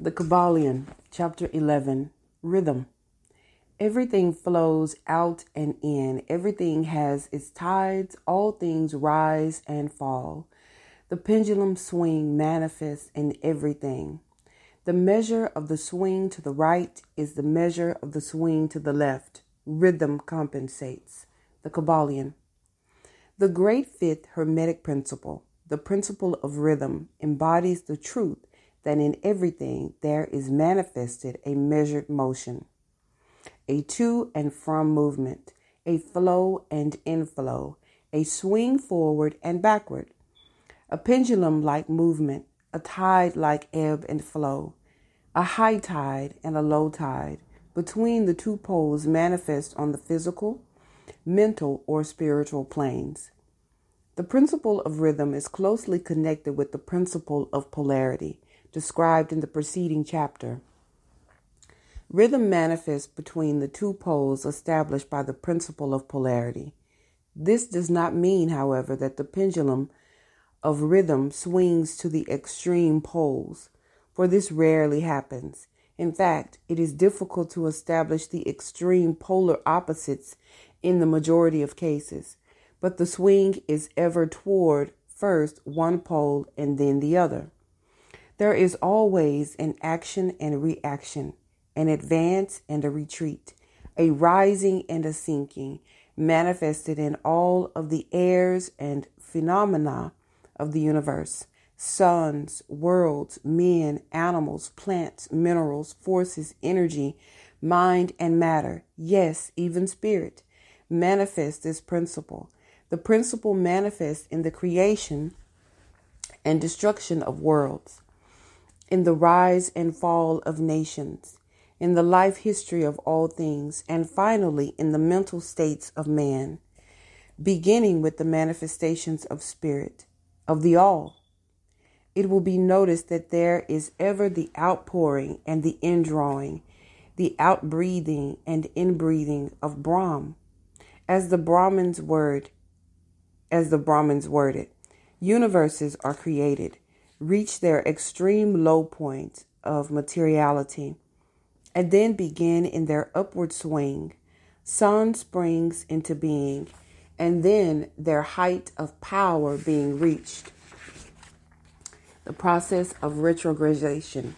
The Kybalion, Chapter 11 Rhythm. Everything flows out and in. Everything has its tides. All things rise and fall. The pendulum swing manifests in everything. The measure of the swing to the right is the measure of the swing to the left. Rhythm compensates. The Kybalion. The great fifth Hermetic principle, the principle of rhythm, embodies the truth that in everything there is manifested a measured motion, a to and from movement, a flow and inflow, a swing forward and backward, a pendulum like movement, a tide like ebb and flow, a high tide and a low tide between the two poles manifest on the physical, mental, or spiritual planes. The principle of rhythm is closely connected with the principle of polarity described in the preceding chapter. Rhythm manifests between the two poles established by the principle of polarity. This does not mean, however, that the pendulum of rhythm swings to the extreme poles, for this rarely happens. In fact, it is difficult to establish the extreme polar opposites in the majority of cases, but the swing is ever toward first one pole and then the other. There is always an action and reaction, an advance and a retreat, a rising and a sinking, manifested in all of the airs and phenomena of the universe suns, worlds, men, animals, plants, minerals, forces, energy, mind, and matter. Yes, even spirit. Manifest this principle. The principle manifests in the creation and destruction of worlds in the rise and fall of nations, in the life history of all things, and finally in the mental states of man, beginning with the manifestations of spirit, of the all. It will be noticed that there is ever the outpouring and the indrawing, the outbreathing and inbreathing of Brahm, as the Brahmins word, as the Brahmins worded. Universes are created reach their extreme low point of materiality, and then begin in their upward swing. Sun springs into being, and then their height of power being reached. The process of retrogradation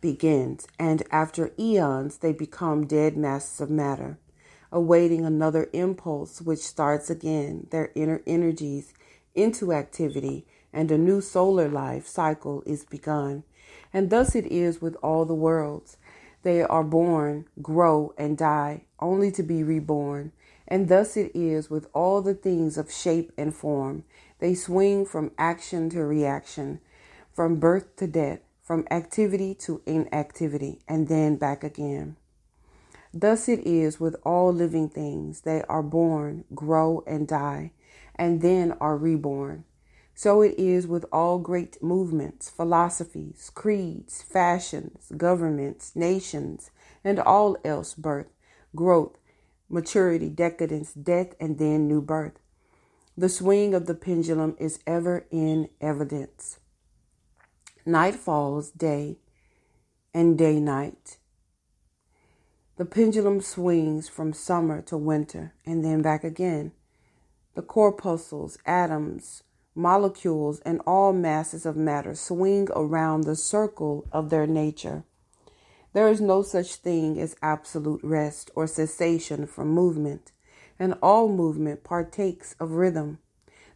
begins, and after eons, they become dead masses of matter, awaiting another impulse which starts again their inner energies into activity and a new solar life cycle is begun. And thus it is with all the worlds. They are born, grow, and die, only to be reborn. And thus it is with all the things of shape and form. They swing from action to reaction, from birth to death, from activity to inactivity, and then back again. Thus it is with all living things. They are born, grow, and die, and then are reborn. So it is with all great movements, philosophies, creeds, fashions, governments, nations, and all else birth, growth, maturity, decadence, death, and then new birth. The swing of the pendulum is ever in evidence. Night falls, day, and day night. The pendulum swings from summer to winter and then back again. The corpuscles, atoms, molecules, and all masses of matter swing around the circle of their nature. There is no such thing as absolute rest or cessation from movement, and all movement partakes of rhythm.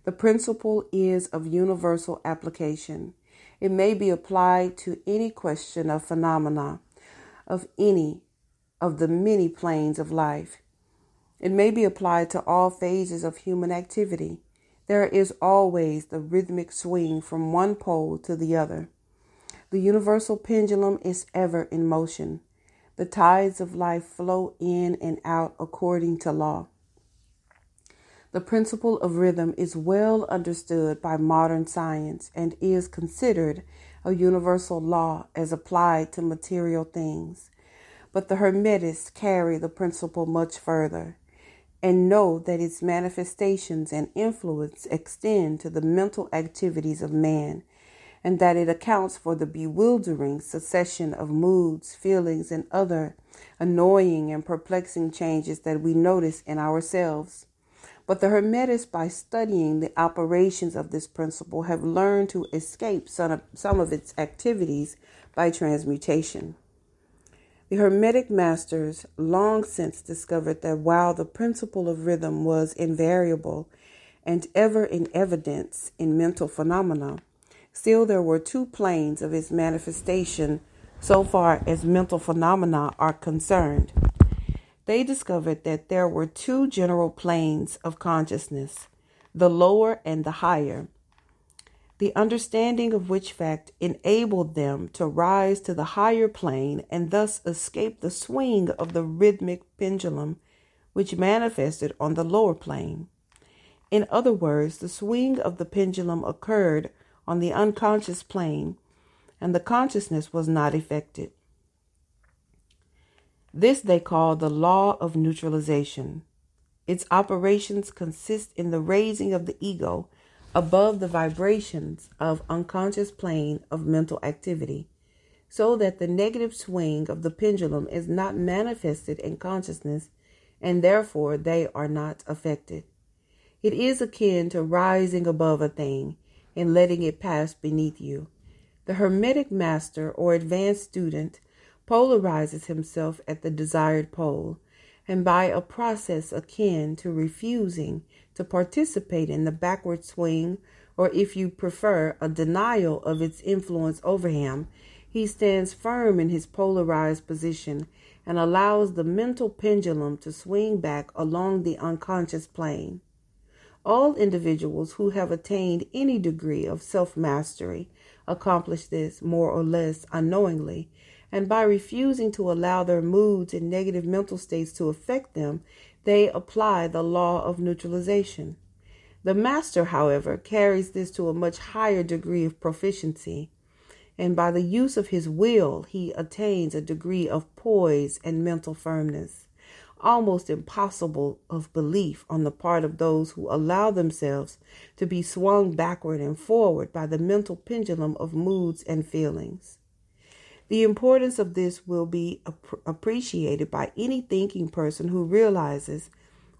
The principle is of universal application. It may be applied to any question of phenomena of any of the many planes of life. It may be applied to all phases of human activity. There is always the rhythmic swing from one pole to the other. The universal pendulum is ever in motion. The tides of life flow in and out according to law. The principle of rhythm is well understood by modern science and is considered a universal law as applied to material things. But the Hermetists carry the principle much further and know that its manifestations and influence extend to the mental activities of man and that it accounts for the bewildering succession of moods, feelings, and other annoying and perplexing changes that we notice in ourselves. But the Hermetists, by studying the operations of this principle, have learned to escape some of, some of its activities by transmutation. The Hermetic masters long since discovered that while the principle of rhythm was invariable and ever in evidence in mental phenomena, still there were two planes of its manifestation so far as mental phenomena are concerned. They discovered that there were two general planes of consciousness, the lower and the higher, the understanding of which fact enabled them to rise to the higher plane and thus escape the swing of the rhythmic pendulum which manifested on the lower plane. In other words, the swing of the pendulum occurred on the unconscious plane, and the consciousness was not affected. This they call the law of neutralization. Its operations consist in the raising of the ego above the vibrations of unconscious plane of mental activity so that the negative swing of the pendulum is not manifested in consciousness and therefore they are not affected. It is akin to rising above a thing and letting it pass beneath you. The Hermetic master or advanced student polarizes himself at the desired pole, and by a process akin to refusing to participate in the backward swing, or if you prefer, a denial of its influence over him, he stands firm in his polarized position and allows the mental pendulum to swing back along the unconscious plane. All individuals who have attained any degree of self mastery accomplish this more or less unknowingly, and by refusing to allow their moods and negative mental states to affect them, they apply the law of neutralization. The master, however, carries this to a much higher degree of proficiency, and by the use of his will, he attains a degree of poise and mental firmness, almost impossible of belief on the part of those who allow themselves to be swung backward and forward by the mental pendulum of moods and feelings. The importance of this will be ap- appreciated by any thinking person who realizes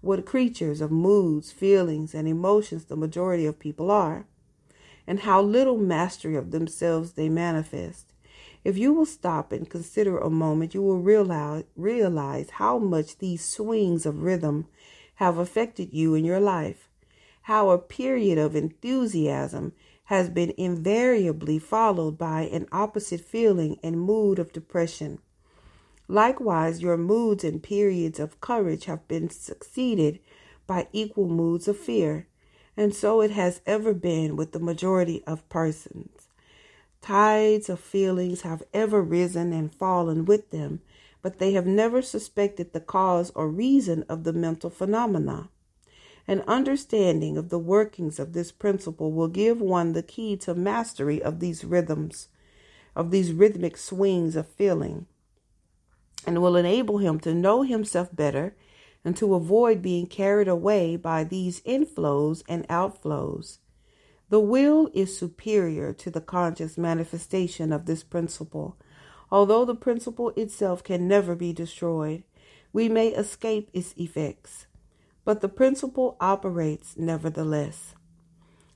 what creatures of moods, feelings, and emotions the majority of people are, and how little mastery of themselves they manifest. If you will stop and consider a moment, you will realize, realize how much these swings of rhythm have affected you in your life, how a period of enthusiasm has been invariably followed by an opposite feeling and mood of depression. Likewise, your moods and periods of courage have been succeeded by equal moods of fear, and so it has ever been with the majority of persons. Tides of feelings have ever risen and fallen with them, but they have never suspected the cause or reason of the mental phenomena. An understanding of the workings of this principle will give one the key to mastery of these rhythms, of these rhythmic swings of feeling, and will enable him to know himself better and to avoid being carried away by these inflows and outflows. The will is superior to the conscious manifestation of this principle. Although the principle itself can never be destroyed, we may escape its effects but the principle operates nevertheless.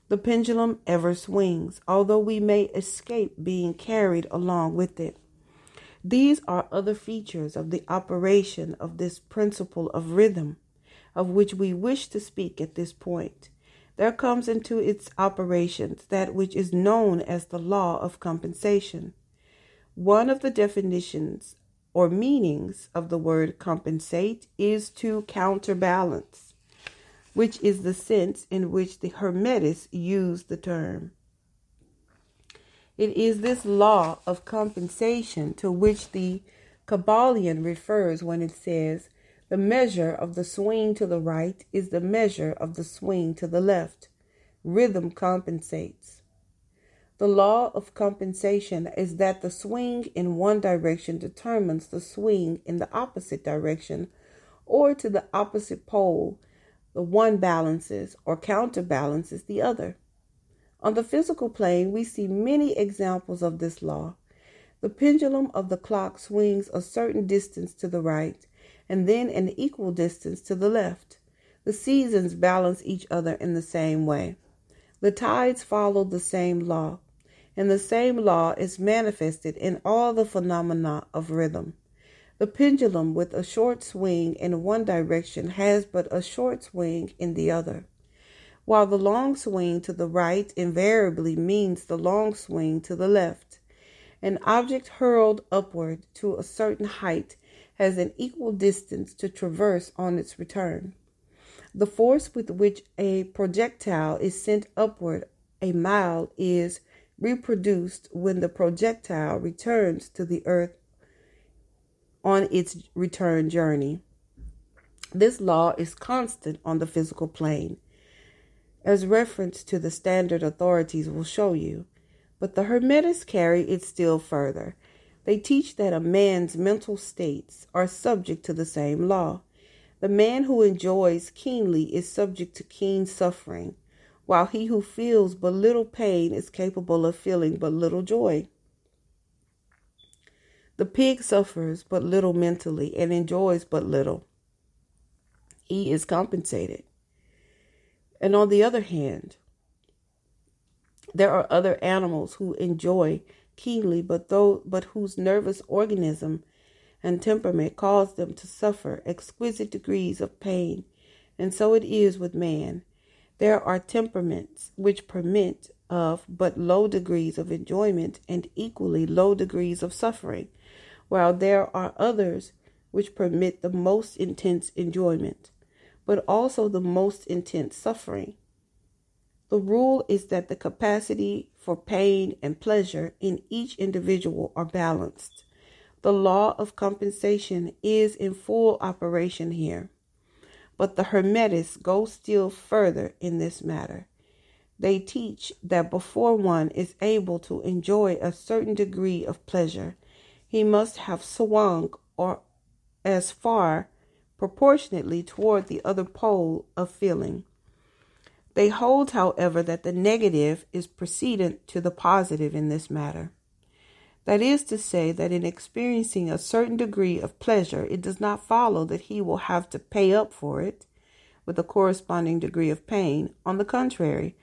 The pendulum ever swings, although we may escape being carried along with it. These are other features of the operation of this principle of rhythm, of which we wish to speak at this point. There comes into its operations that which is known as the law of compensation. One of the definitions or meanings of the word compensate is to counterbalance, which is the sense in which the Hermetists use the term. It is this law of compensation to which the Kybalion refers when it says, the measure of the swing to the right is the measure of the swing to the left. Rhythm compensates. The law of compensation is that the swing in one direction determines the swing in the opposite direction or to the opposite pole. The one balances or counterbalances the other. On the physical plane, we see many examples of this law. The pendulum of the clock swings a certain distance to the right and then an equal distance to the left. The seasons balance each other in the same way. The tides follow the same law, and the same law is manifested in all the phenomena of rhythm. The pendulum with a short swing in one direction has but a short swing in the other, while the long swing to the right invariably means the long swing to the left. An object hurled upward to a certain height has an equal distance to traverse on its return. The force with which a projectile is sent upward a mile is reproduced when the projectile returns to the earth on its return journey. This law is constant on the physical plane, as reference to the standard authorities will show you. But the Hermetists carry it still further. They teach that a man's mental states are subject to the same law. The man who enjoys keenly is subject to keen suffering, while he who feels but little pain is capable of feeling but little joy. The pig suffers but little mentally and enjoys but little. He is compensated. And on the other hand, there are other animals who enjoy keenly, but though but whose nervous organism and temperament cause them to suffer exquisite degrees of pain. And so it is with man. There are temperaments which permit of but low degrees of enjoyment and equally low degrees of suffering, while there are others which permit the most intense enjoyment, but also the most intense suffering. The rule is that the capacity for pain and pleasure in each individual are balanced. The law of compensation is in full operation here. But the Hermetists go still further in this matter. They teach that before one is able to enjoy a certain degree of pleasure, he must have swung or as far proportionately toward the other pole of feeling. They hold, however, that the negative is precedent to the positive in this matter. That is to say, that in experiencing a certain degree of pleasure, it does not follow that he will have to pay up for it with a corresponding degree of pain. On the contrary,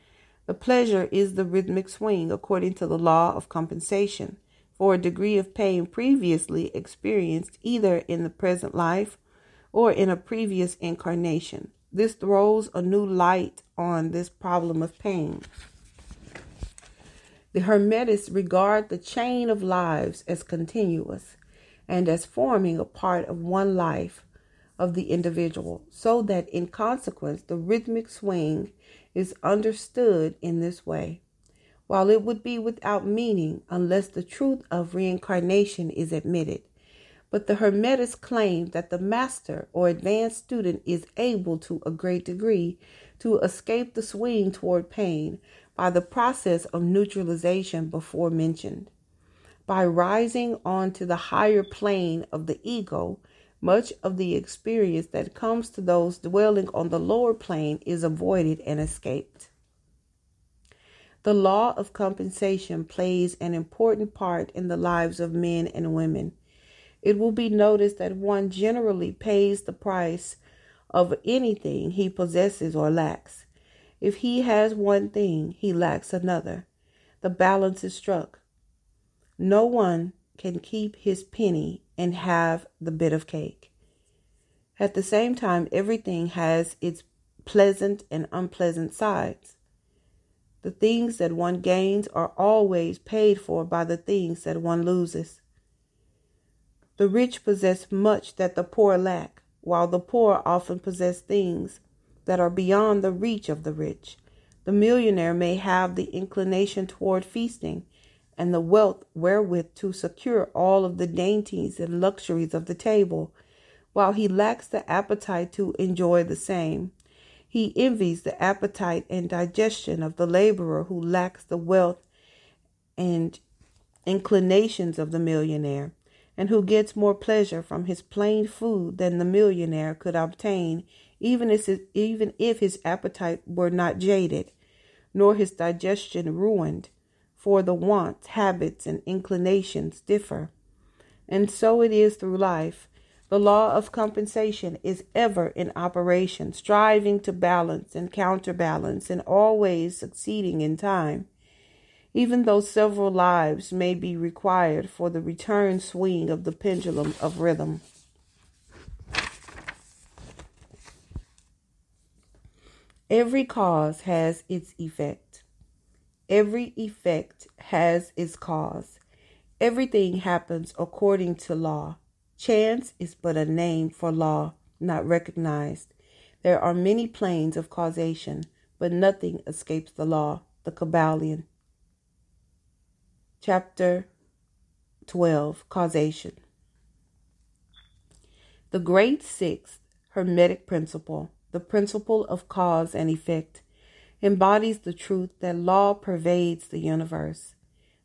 the pleasure is the rhythmic swing according to the law of compensation for a degree of pain previously experienced either in the present life or in a previous incarnation. This throws a new light on this problem of pain. The Hermetists regard the chain of lives as continuous and as forming a part of one life of the individual, so that in consequence the rhythmic swing is understood in this way. While it would be without meaning unless the truth of reincarnation is admitted, but the Hermetists claim that the master or advanced student is able to a great degree to escape the swing toward pain by the process of neutralization before mentioned. By rising onto the higher plane of the ego, much of the experience that comes to those dwelling on the lower plane is avoided and escaped. The law of compensation plays an important part in the lives of men and women. It will be noticed that one generally pays the price of anything he possesses or lacks. If he has one thing, he lacks another. The balance is struck. No one can keep his penny and have the bit of cake. At the same time, everything has its pleasant and unpleasant sides. The things that one gains are always paid for by the things that one loses. The rich possess much that the poor lack, while the poor often possess things that are beyond the reach of the rich. The millionaire may have the inclination toward feasting and the wealth wherewith to secure all of the dainties and luxuries of the table, while he lacks the appetite to enjoy the same. He envies the appetite and digestion of the laborer who lacks the wealth and inclinations of the millionaire and who gets more pleasure from his plain food than the millionaire could obtain, even if, his, even if his appetite were not jaded. nor his digestion ruined, for the wants, habits, and inclinations differ. And so it is through life. The law of compensation is ever in operation, striving to balance and counterbalance, and always succeeding in time. Even though several lives may be required for the return swing of the pendulum of rhythm. Every cause has its effect. Every effect has its cause. Everything happens according to law. Chance is but a name for law, not recognized. There are many planes of causation, but nothing escapes the law. The Kybalion. Chapter 12 Causation. The great sixth Hermetic principle the principle of cause and effect, embodies the truth that law pervades the universe,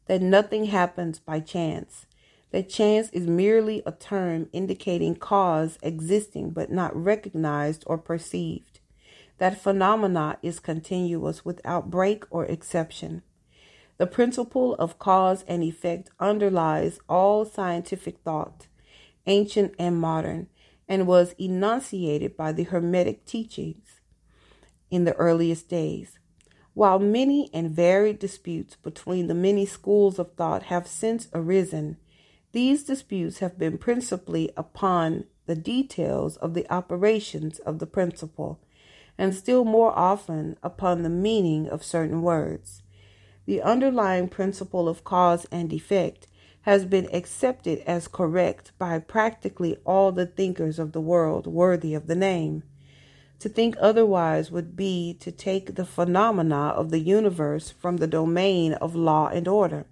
that nothing happens by chance, that chance is merely a term indicating cause existing but not recognized or perceived, that phenomena is continuous without break or exception. The principle of cause and effect underlies all scientific thought, ancient and modern, and was enunciated by the Hermetic teachings in the earliest days. While many and varied disputes between the many schools of thought have since arisen, these disputes have been principally upon the details of the operations of the principle, and still more often upon the meaning of certain words. The underlying principle of cause and effect has been accepted as correct by practically all the thinkers of the world worthy of the name. To think otherwise would be to take the phenomena of the universe from the domain of law and order,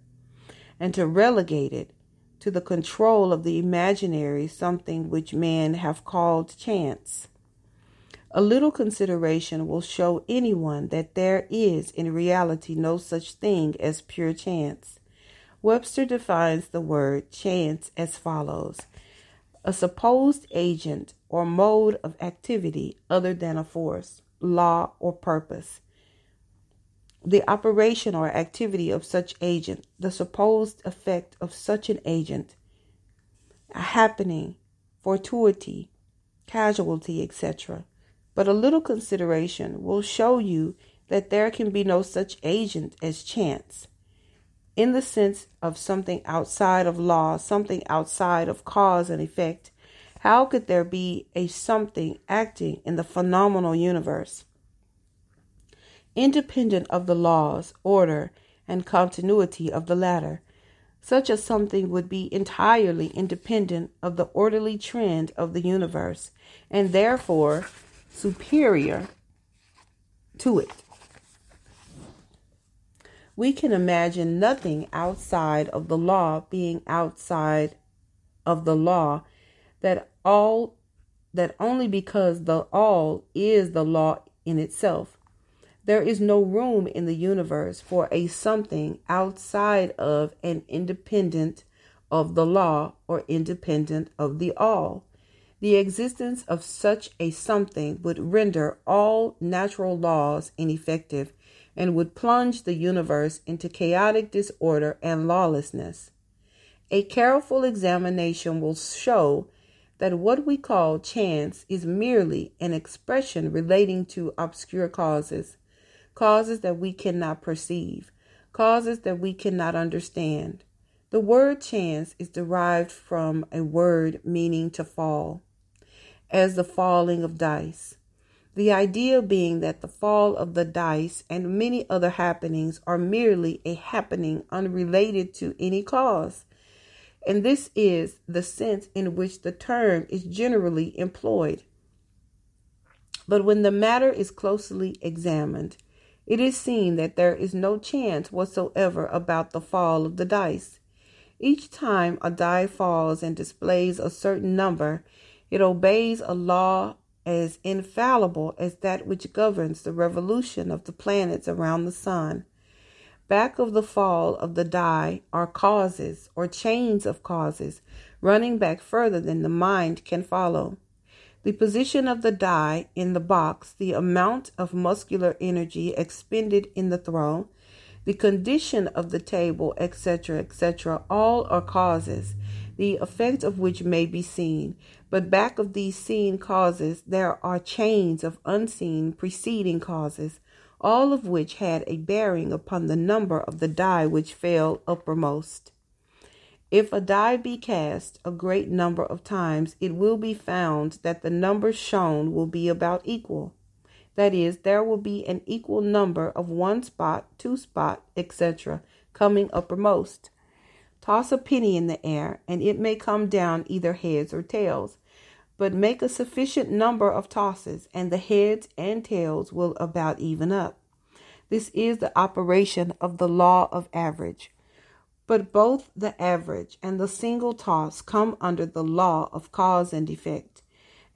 and to relegate it to the control of the imaginary something which men have called chance. A little consideration will show anyone that there is in reality no such thing as pure chance. Webster defines the word chance as follows a supposed agent or mode of activity other than a force, law, or purpose. The operation or activity of such agent, the supposed effect of such an agent, a happening, fortuity, casualty, etc. But a little consideration will show you that there can be no such agent as chance in the sense of something outside of law, something outside of cause and effect, how could there be a something acting in the phenomenal universe? Independent of the laws, order, and continuity of the latter, such a something would be entirely independent of the orderly trend of the universe, and therefore superior to it we can imagine nothing outside of the law being outside of the law that all that only because the all is the law in itself. There is no room in the universe for a something outside of and independent of the law or independent of the all. The existence of such a something would render all natural laws ineffective and would plunge the universe into chaotic disorder and lawlessness. A careful examination will show that what we call chance is merely an expression relating to obscure causes, causes that we cannot perceive, causes that we cannot understand. The word chance is derived from a word meaning to fall, as the falling of dice. The idea being that the fall of the dice and many other happenings are merely a happening unrelated to any cause. And this is the sense in which the term is generally employed. But when the matter is closely examined, it is seen that there is no chance whatsoever about the fall of the dice. Each time a die falls and displays a certain number, it obeys a law as infallible as that which governs the revolution of the planets around the sun. Back of the fall of the die are causes or chains of causes running back further than the mind can follow. the position of the die in the box, the amount of muscular energy expended in the throw, the condition of the table, etc., etc., all are causes, the effect of which may be seen. But back of these seen causes, there are chains of unseen preceding causes, all of which had a bearing upon the number of the die which fell uppermost. If a die be cast a great number of times, it will be found that the number shown will be about equal. That is, there will be an equal number of one spot, two spot, etc., coming uppermost. Toss a penny in the air, and it may come down either heads or tails. But make a sufficient number of tosses, and the heads and tails will about even up. This is the operation of the law of average. But both the average and the single toss come under the law of cause and effect.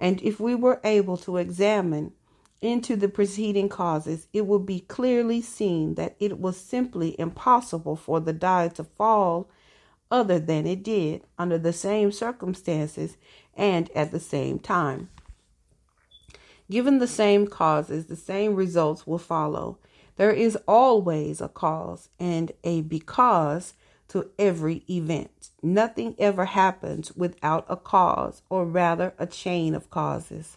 And if we were able to examine into the preceding causes, it would be clearly seen that it was simply impossible for the die to fall other than it did under the same circumstances and at the same time. Given the same causes, the same results will follow. There is always a cause and a because to every event. Nothing ever happens without a cause, or rather, a chain of causes.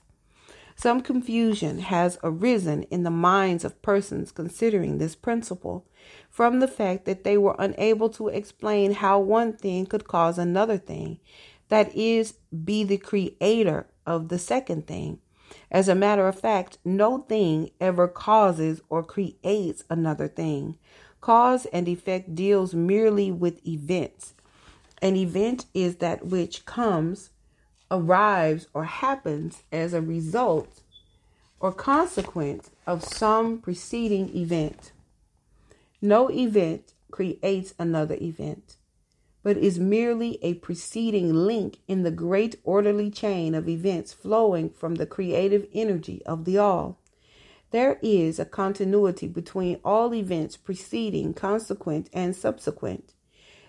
Some confusion has arisen in the minds of persons considering this principle from the fact that they were unable to explain how one thing could cause another thing, that is, be the creator of the second thing. As a matter of fact, no thing ever causes or creates another thing. Cause and effect deals merely with events. An event is that which comes, arrives, or happens as a result or consequence of some preceding event. No event creates another event, but is merely a preceding link in the great orderly chain of events flowing from the creative energy of the All. There is a continuity between all events preceding, consequent, and subsequent.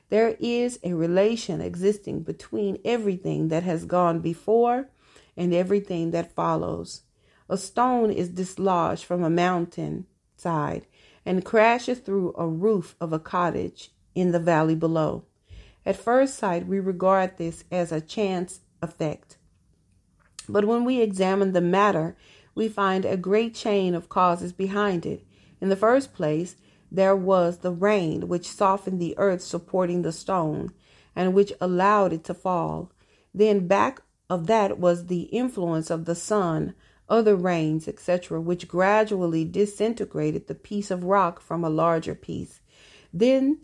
There is a relation existing between everything that has gone before and everything that follows. A stone is dislodged from a mountain side and crashes through a roof of a cottage in the valley below. At first sight, we regard this as a chance effect. But when we examine the matter we find a great chain of causes behind it. In the first place, there was the rain, which softened the earth supporting the stone, and which allowed it to fall. Then, back of that was the influence of the sun, other rains, etc., which gradually disintegrated the piece of rock from a larger piece. Then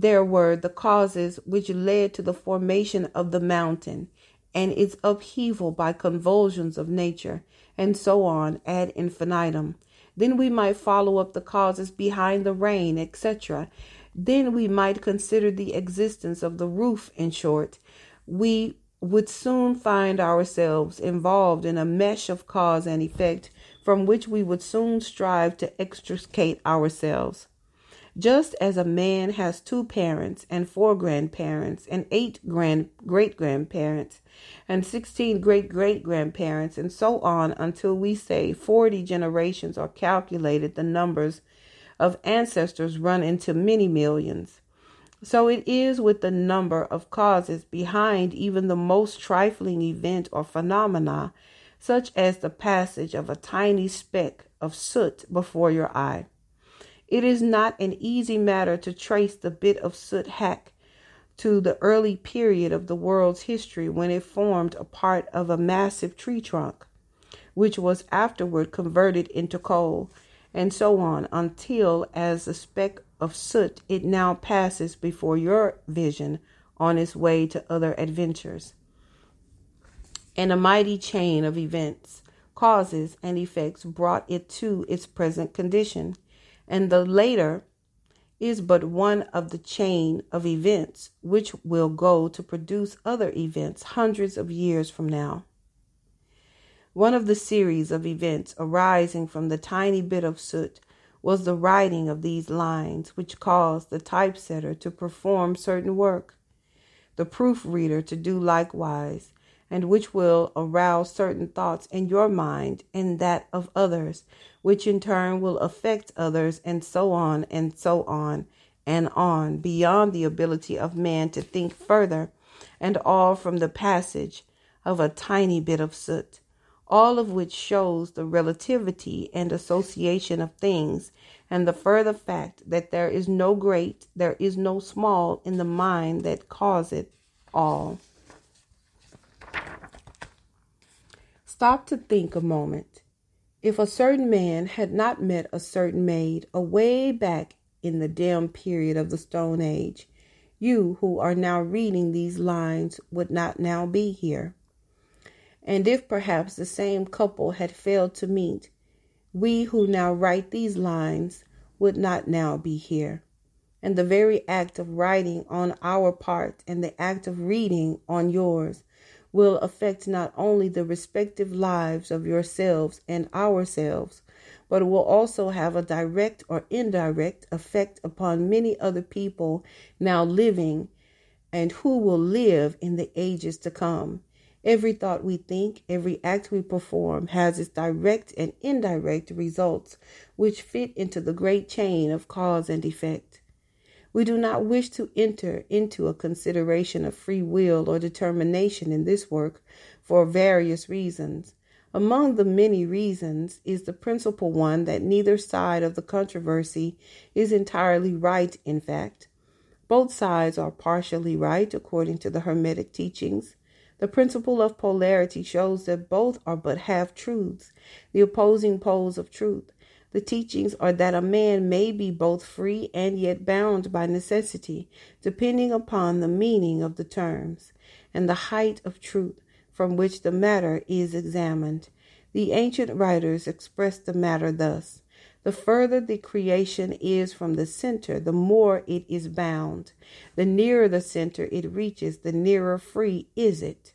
there were the causes which led to the formation of the mountain and its upheaval by convulsions of nature, and so on ad infinitum. Then we might follow up the causes behind the rain, etc. Then we might consider the existence of the roof, in short. We would soon find ourselves involved in a mesh of cause and effect from which we would soon strive to extricate ourselves. Just as a man has two parents and four grandparents and eight grand great grandparents and 16 great great grandparents and so on until we say 40 generations are calculated the numbers of ancestors run into many millions. So it is with the number of causes behind even the most trifling event or phenomena, such as the passage of a tiny speck of soot before your eye. It is not an easy matter to trace the bit of soot hack to the early period of the world's history when it formed a part of a massive tree trunk, which was afterward converted into coal, and so on until, as a speck of soot, it now passes before your vision on its way to other adventures. And a mighty chain of events, causes, and effects brought it to its present condition and the later is but one of the chain of events which will go to produce other events hundreds of years from now. One of the series of events arising from the tiny bit of soot was the writing of these lines, which caused the typesetter to perform certain work, the proofreader to do likewise, and which will arouse certain thoughts in your mind and that of others, which in turn will affect others, and so on and so on and on, beyond the ability of man to think further, and all from the passage of a tiny bit of soot all of which shows the relativity and association of things, and the further fact that there is no great, there is no small in the mind that causeth all. Stop to think a moment. If a certain man had not met a certain maid away back in the dim period of the Stone Age, you who are now reading these lines would not now be here. And if perhaps the same couple had failed to meet, we who now write these lines would not now be here. And the very act of writing on our part and the act of reading on yours will affect not only the respective lives of yourselves and ourselves, but will also have a direct or indirect effect upon many other people now living and who will live in the ages to come. Every thought we think, every act we perform has its direct and indirect results, which fit into the great chain of cause and effect. We do not wish to enter into a consideration of free will or determination in this work for various reasons. Among the many reasons is the principal one that neither side of the controversy is entirely right, in fact. Both sides are partially right according to the Hermetic teachings. The principle of polarity shows that both are but half truths, the opposing poles of truth. The teachings are that a man may be both free and yet bound by necessity, depending upon the meaning of the terms and the height of truth from which the matter is examined. The ancient writers express the matter thus the further the creation is from the center, the more it is bound. The nearer the center it reaches, the nearer free is it.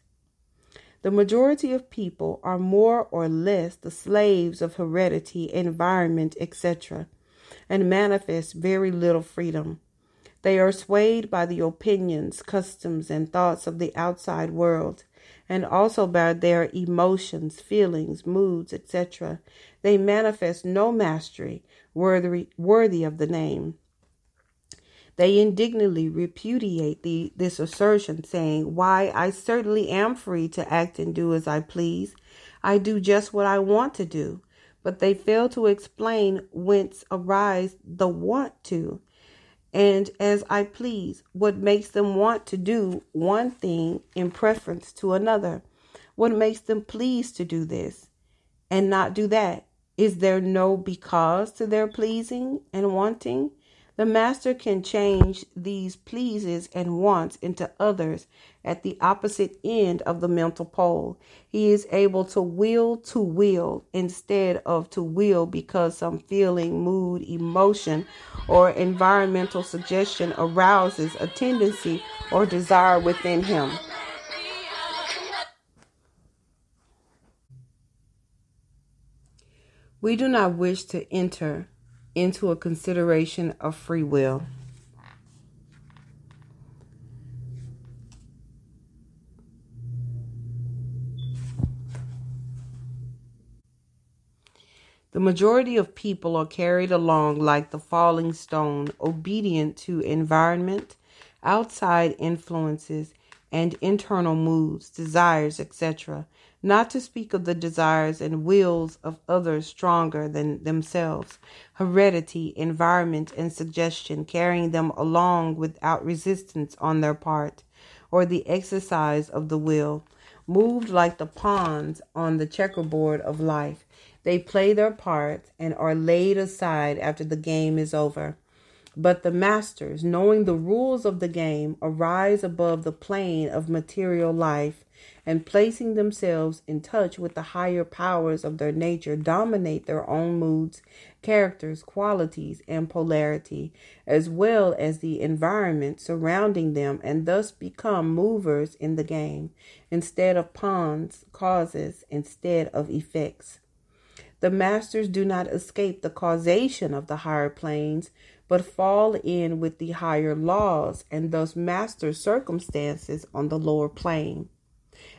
The majority of people are more or less the slaves of heredity, environment, etc., and manifest very little freedom. They are swayed by the opinions, customs, and thoughts of the outside world, and also by their emotions, feelings, moods, etc. They manifest no mastery worthy, worthy of the name. They indignantly repudiate the, this assertion, saying, Why, I certainly am free to act and do as I please. I do just what I want to do. But they fail to explain whence arise the want to and as I please, what makes them want to do one thing in preference to another? What makes them pleased to do this and not do that? Is there no because to their pleasing and wanting? The master can change these pleases and wants into others at the opposite end of the mental pole. He is able to will to will instead of to will because some feeling, mood, emotion, or environmental suggestion arouses a tendency or desire within him. We do not wish to enter into a consideration of free will. The majority of people are carried along like the falling stone, obedient to environment, outside influences, and internal moods, desires, etc., not to speak of the desires and wills of others stronger than themselves, heredity, environment, and suggestion carrying them along without resistance on their part, or the exercise of the will. Moved like the pawns on the checkerboard of life, they play their part and are laid aside after the game is over. But the masters, knowing the rules of the game, arise above the plane of material life and placing themselves in touch with the higher powers of their nature, dominate their own moods, characters, qualities, and polarity, as well as the environment surrounding them, and thus become movers in the game instead of pawns, causes instead of effects. The masters do not escape the causation of the higher planes, but fall in with the higher laws and thus master circumstances on the lower plane.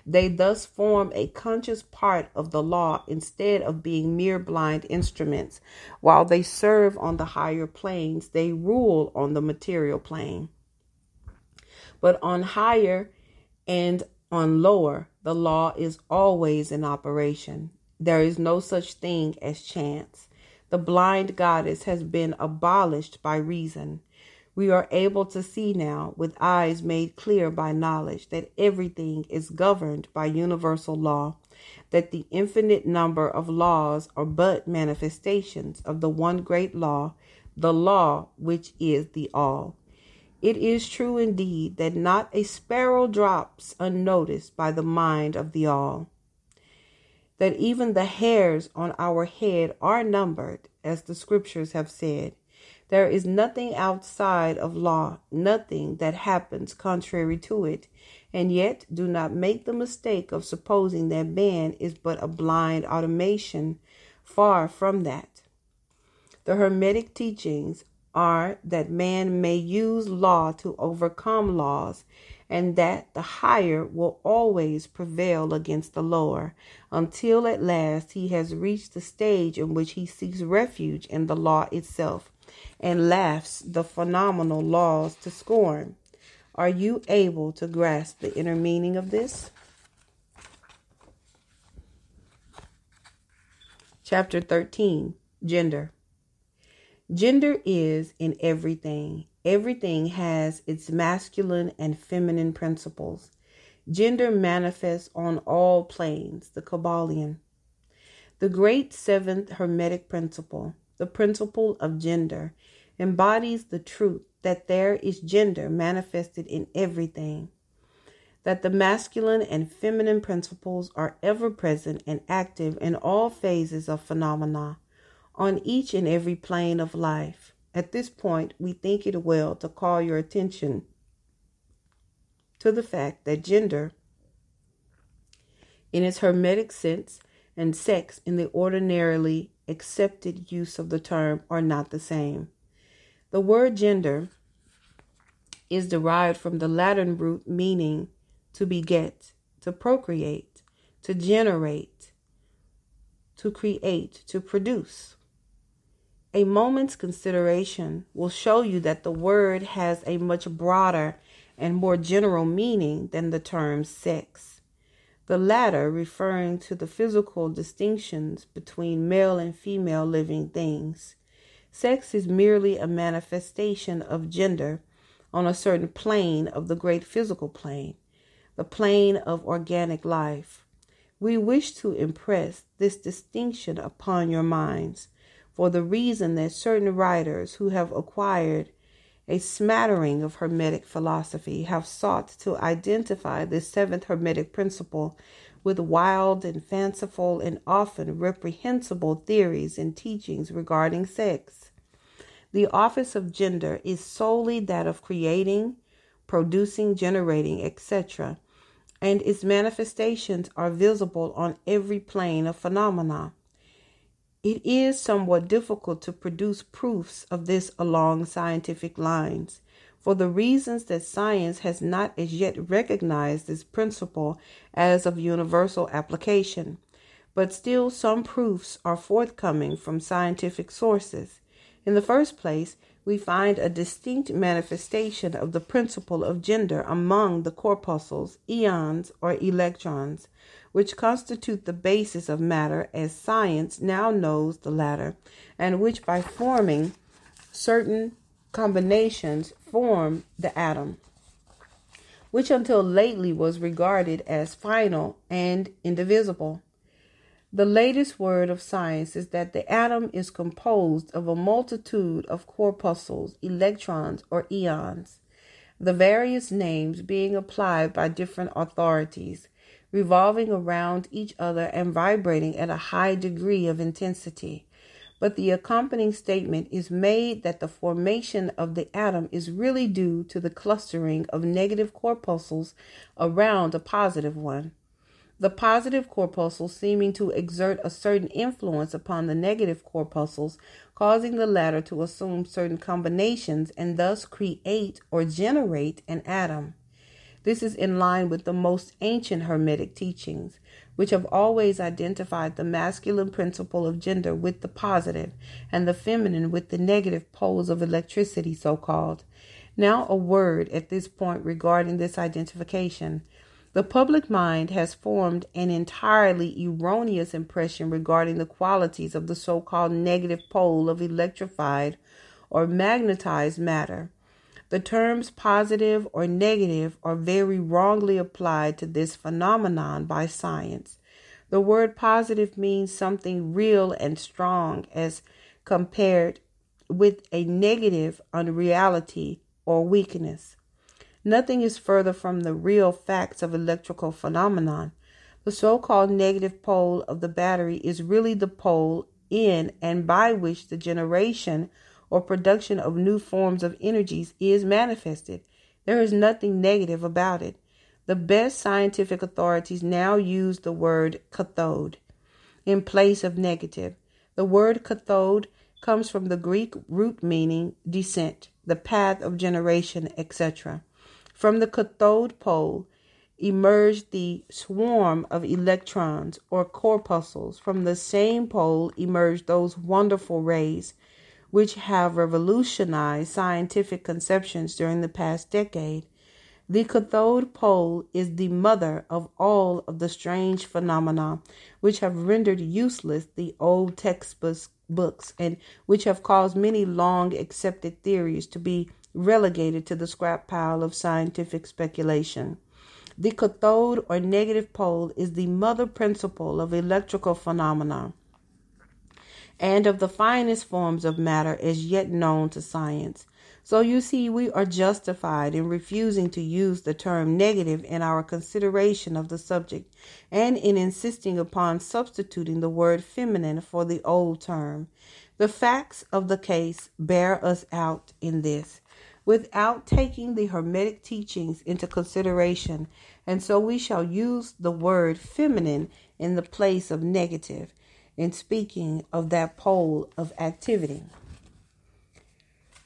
They thus form a conscious part of the law instead of being mere blind instruments. While they serve on the higher planes, they rule on the material plane. But on higher and on lower, the law is always in operation. There is no such thing as chance. The blind goddess has been abolished by reason. We are able to see now, with eyes made clear by knowledge, that everything is governed by universal law, that the infinite number of laws are but manifestations of the one great law, the law which is the all. It is true indeed that not a sparrow drops unnoticed by the mind of the all, that even the hairs on our head are numbered, as the scriptures have said. There is nothing outside of law, nothing that happens contrary to it. And yet, do not make the mistake of supposing that man is but a blind automation. Far from that. The Hermetic teachings are that man may use law to overcome laws, and that the higher will always prevail against the lower, until at last he has reached the stage in which he seeks refuge in the law itself and laughs the phenomenal laws to scorn. Are you able to grasp the inner meaning of this? Chapter 13 Gender. Gender is in everything. Everything has its masculine and feminine principles. Gender manifests on all planes, the Kybalion. The great seventh Hermetic principle, the principle of gender, embodies the truth that there is gender manifested in everything, that the masculine and feminine principles are ever present and active in all phases of phenomena on each and every plane of life. At this point, we think it well to call your attention to the fact that gender, in its hermetic sense, and sex in the ordinarily accepted use of the term are not the same. The word gender is derived from the Latin root meaning to beget, to procreate, to generate, to create, to produce. A moment's consideration will show you that the word has a much broader and more general meaning than the term sex. The latter referring to the physical distinctions between male and female living things. Sex is merely a manifestation of gender on a certain plane of the great physical plane, the plane of organic life. We wish to impress this distinction upon your minds for the reason that certain writers who have acquired a smattering of Hermetic philosophy have sought to identify this seventh Hermetic principle with wild and fanciful and often reprehensible theories and teachings regarding sex. The office of gender is solely that of creating, producing, generating, etc., and its manifestations are visible on every plane of phenomena. It is somewhat difficult to produce proofs of this along scientific lines for the reasons that science has not as yet recognized this principle as of universal application. But still, some proofs are forthcoming from scientific sources. In the first place, we find a distinct manifestation of the principle of gender among the corpuscles, ions, or electrons, which constitute the basis of matter as science now knows the latter, and which by forming certain combinations form the atom, which until lately was regarded as final and indivisible. The latest word of science is that the atom is composed of a multitude of corpuscles, electrons, or ions, the various names being applied by different authorities revolving around each other and vibrating at a high degree of intensity. But the accompanying statement is made that the formation of the atom is really due to the clustering of negative corpuscles around a positive one. The positive corpuscles seeming to exert a certain influence upon the negative corpuscles, causing the latter to assume certain combinations and thus create or generate an atom. This is in line with the most ancient Hermetic teachings, which have always identified the masculine principle of gender with the positive and the feminine with the negative poles of electricity, so called. Now, a word at this point regarding this identification. The public mind has formed an entirely erroneous impression regarding the qualities of the so called negative pole of electrified or magnetized matter. The terms positive or negative are very wrongly applied to this phenomenon by science. The word positive means something real and strong as compared with a negative unreality or weakness. Nothing is further from the real facts of electrical phenomenon. The so called negative pole of the battery is really the pole in and by which the generation or production of new forms of energies is manifested. There is nothing negative about it. The best scientific authorities now use the word cathode in place of negative. The word cathode comes from the Greek root meaning descent, the path of generation, etc. From the cathode pole emerged the swarm of electrons or corpuscles. From the same pole emerged those wonderful rays which have revolutionized scientific conceptions during the past decade. The cathode pole is the mother of all of the strange phenomena which have rendered useless the old textbooks books and which have caused many long accepted theories to be relegated to the scrap pile of scientific speculation. The cathode or negative pole is the mother principle of electrical phenomena and of the finest forms of matter as yet known to science. So you see, we are justified in refusing to use the term negative in our consideration of the subject and in insisting upon substituting the word feminine for the old term. The facts of the case bear us out in this without taking the Hermetic teachings into consideration, and so we shall use the word feminine in the place of negative in speaking of that pole of activity.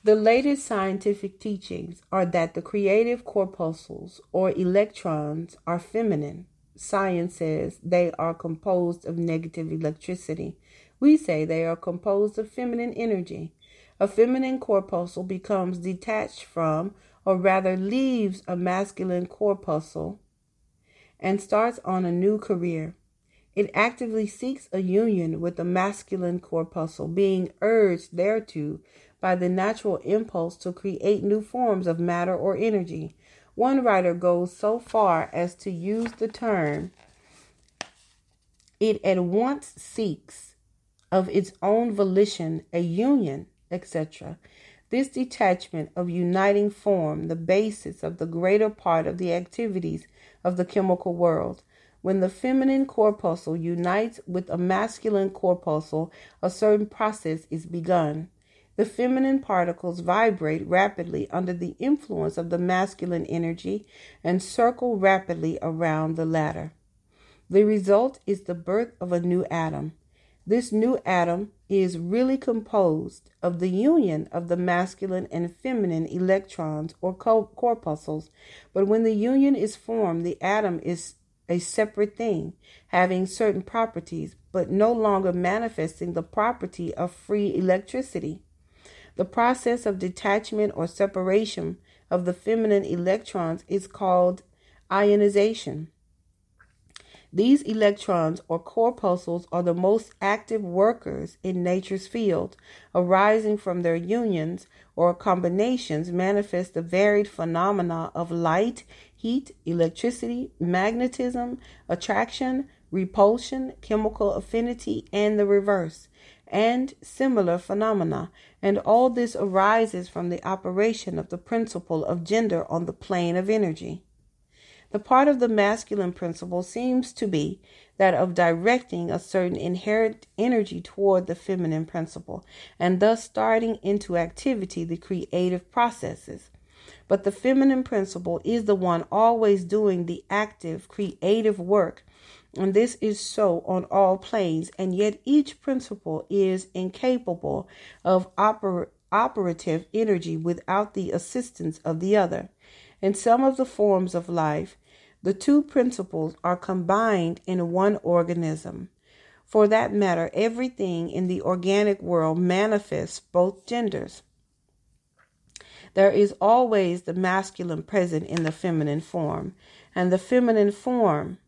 The latest scientific teachings are that the creative corpuscles or electrons are feminine. Science says they are composed of negative electricity. We say they are composed of feminine energy. A feminine corpuscle becomes detached from, or rather leaves, a masculine corpuscle and starts on a new career. It actively seeks a union with the masculine corpuscle, being urged thereto by the natural impulse to create new forms of matter or energy. One writer goes so far as to use the term it at once seeks of its own volition a union etc. This detachment of uniting form the basis of the greater part of the activities of the chemical world. When the feminine corpuscle unites with a masculine corpuscle, a certain process is begun. The feminine particles vibrate rapidly under the influence of the masculine energy and circle rapidly around the latter. The result is the birth of a new atom. This new atom is really composed of the union of the masculine and feminine electrons or corpuscles. But when the union is formed, the atom is a separate thing, having certain properties, but no longer manifesting the property of free electricity. The process of detachment or separation of the feminine electrons is called ionization. These electrons or corpuscles are the most active workers in nature's field, arising from their unions or combinations manifest the varied phenomena of light, heat, electricity, magnetism, attraction, repulsion, chemical affinity, and the reverse, and similar phenomena. And all this arises from the operation of the principle of gender on the plane of energy. The part of the masculine principle seems to be that of directing a certain inherent energy toward the feminine principle, and thus starting into activity the creative processes. But the feminine principle is the one always doing the active, creative work, and this is so on all planes, and yet each principle is incapable of oper- operative energy without the assistance of the other. In some of the forms of life, the two principles are combined in one organism. For that matter, everything in the organic world manifests both genders. There is always the masculine present in the feminine form, and the feminine form.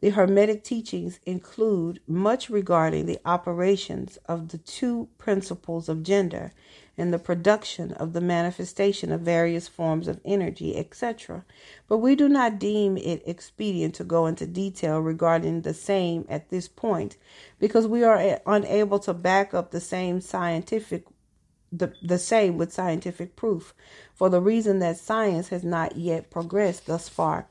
The Hermetic teachings include much regarding the operations of the two principles of gender and the production of the manifestation of various forms of energy, etc. But we do not deem it expedient to go into detail regarding the same at this point because we are unable to back up the same scientific the, the same with scientific proof for the reason that science has not yet progressed thus far.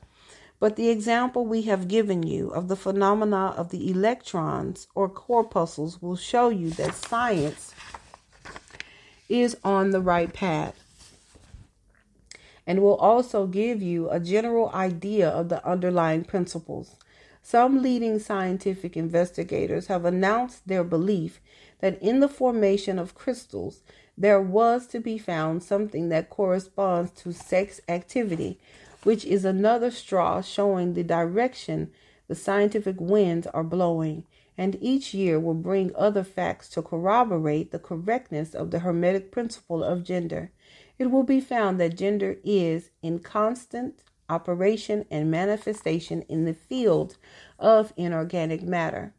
But the example we have given you of the phenomena of the electrons or corpuscles will show you that science is on the right path and will also give you a general idea of the underlying principles. Some leading scientific investigators have announced their belief that in the formation of crystals, there was to be found something that corresponds to sex activity, which is another straw showing the direction the scientific winds are blowing, and each year will bring other facts to corroborate the correctness of the Hermetic principle of gender. It will be found that gender is in constant operation and manifestation in the field of inorganic matter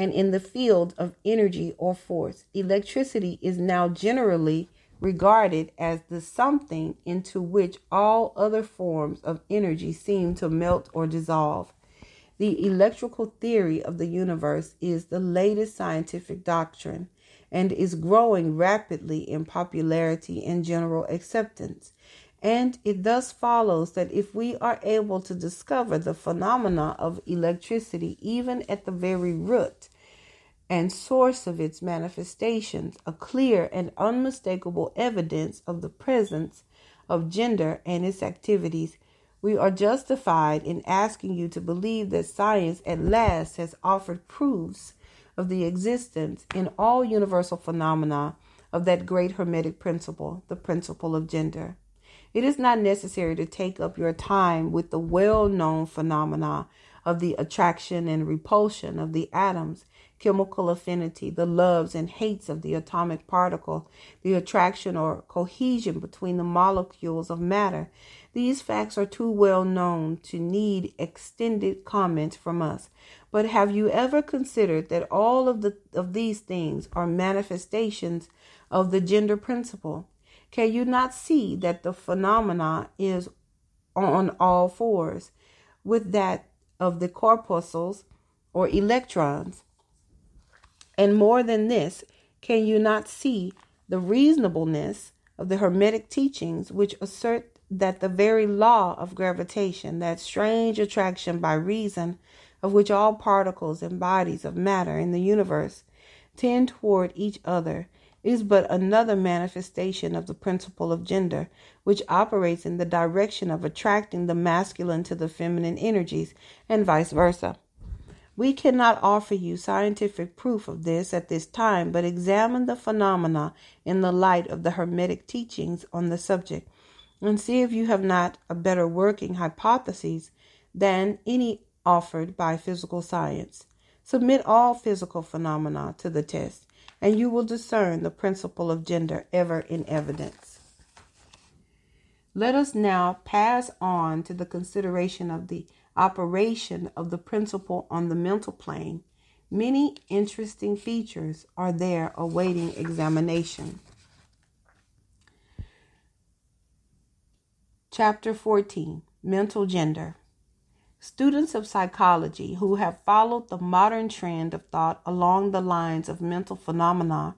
and in the field of energy or force. Electricity is now generally regarded as the something into which all other forms of energy seem to melt or dissolve. The electrical theory of the universe is the latest scientific doctrine and is growing rapidly in popularity and general acceptance. And it thus follows that if we are able to discover the phenomena of electricity, even at the very root and source of its manifestations, a clear and unmistakable evidence of the presence of gender and its activities, we are justified in asking you to believe that science at last has offered proofs of the existence in all universal phenomena of that great Hermetic principle, the principle of gender. It is not necessary to take up your time with the well known phenomena of the attraction and repulsion of the atoms, chemical affinity, the loves and hates of the atomic particle, the attraction or cohesion between the molecules of matter. These facts are too well known to need extended comment from us. But have you ever considered that all of the of these things are manifestations of the gender principle? Can you not see that the phenomena is on all fours with that of the corpuscles or electrons? And more than this, can you not see the reasonableness of the Hermetic teachings which assert that the very law of gravitation, that strange attraction by reason of which all particles and bodies of matter in the universe tend toward each other, is but another manifestation of the principle of gender, which operates in the direction of attracting the masculine to the feminine energies, and vice versa. We cannot offer you scientific proof of this at this time, but examine the phenomena in the light of the Hermetic teachings on the subject, and see if you have not a better working hypothesis than any offered by physical science. Submit all physical phenomena to the test and you will discern the principle of gender ever in evidence. Let us now pass on to the consideration of the operation of the principle on the mental plane. Many interesting features are there awaiting examination. Chapter 14 Mental Gender Students of psychology who have followed the modern trend of thought along the lines of mental phenomena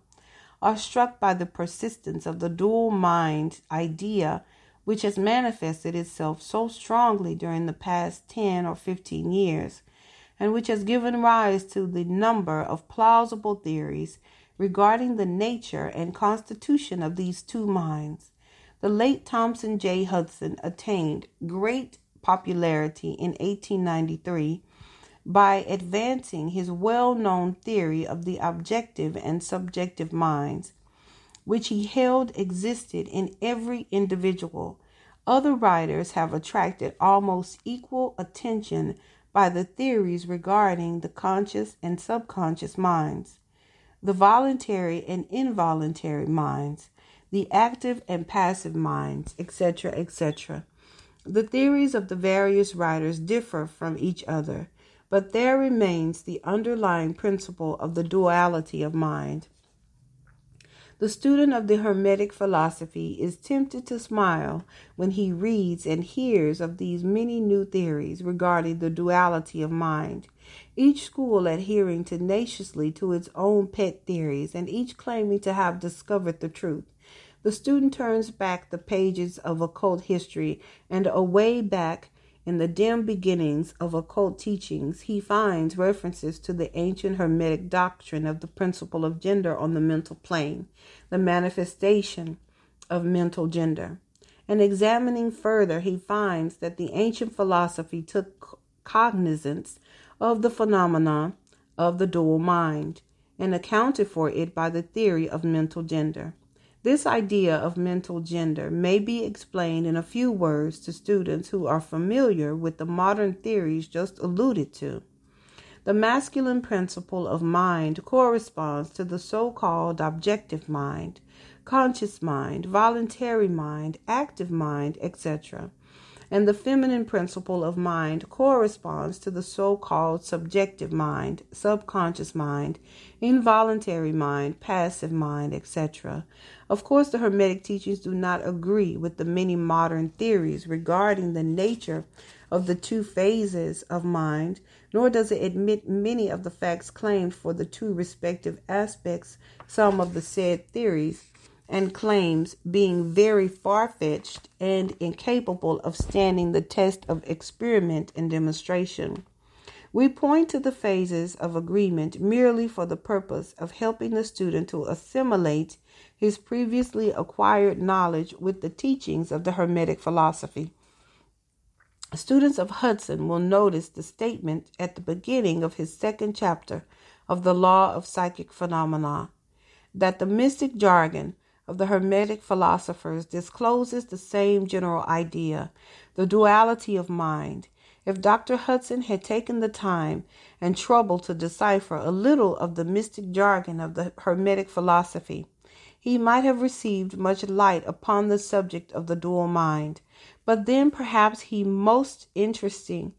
are struck by the persistence of the dual mind idea which has manifested itself so strongly during the past 10 or 15 years and which has given rise to the number of plausible theories regarding the nature and constitution of these two minds. The late Thomson J. Hudson attained great popularity in 1893 by advancing his well known theory of the objective and subjective minds, which he held existed in every individual, Other writers have attracted almost equal attention by the theories regarding the conscious and subconscious minds, the voluntary and involuntary minds, the active and passive minds, etc., etc. The theories of the various writers differ from each other, but there remains the underlying principle of the duality of mind. The student of the Hermetic philosophy is tempted to smile when he reads and hears of these many new theories regarding the duality of mind, each school adhering tenaciously to its own pet theories and each claiming to have discovered the truth. The student turns back the pages of occult history and away back in the dim beginnings of occult teachings, he finds references to the ancient Hermetic doctrine of the principle of gender on the mental plane, the manifestation of mental gender. And examining further, he finds that the ancient philosophy took cognizance of the phenomena of the dual mind and accounted for it by the theory of mental gender. This idea of mental gender may be explained in a few words to students who are familiar with the modern theories just alluded to. The masculine principle of mind corresponds to the so called objective mind, conscious mind, voluntary mind, active mind, etc and the feminine principle of mind corresponds to the so called subjective mind, subconscious mind, involuntary mind, passive mind, etc. Of course, the Hermetic teachings do not agree with the many modern theories regarding the nature of the two phases of mind, nor does it admit many of the facts claimed for the two respective aspects, some of the said theories and claims being very far fetched and incapable of standing the test of experiment and demonstration. We point to the phases of agreement merely for the purpose of helping the student to assimilate his previously acquired knowledge with the teachings of the Hermetic philosophy. Students of Hudson will notice the statement at the beginning of his second chapter of the Law of Psychic Phenomena that the mystic jargon of the Hermetic philosophers discloses the same general idea, the duality of mind. If Dr. Hudson had taken the time and trouble to decipher a little of the mystic jargon of the Hermetic philosophy, he might have received much light upon the subject of the dual mind. But then perhaps he most interesting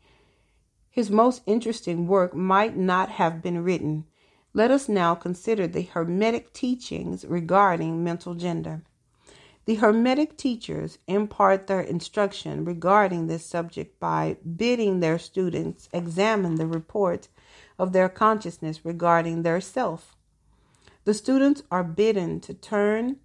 his most interesting work might not have been written let us now consider the Hermetic teachings regarding mental gender. The Hermetic teachers impart their instruction regarding this subject by bidding their students examine the report of their consciousness regarding their self. The students are bidden to turn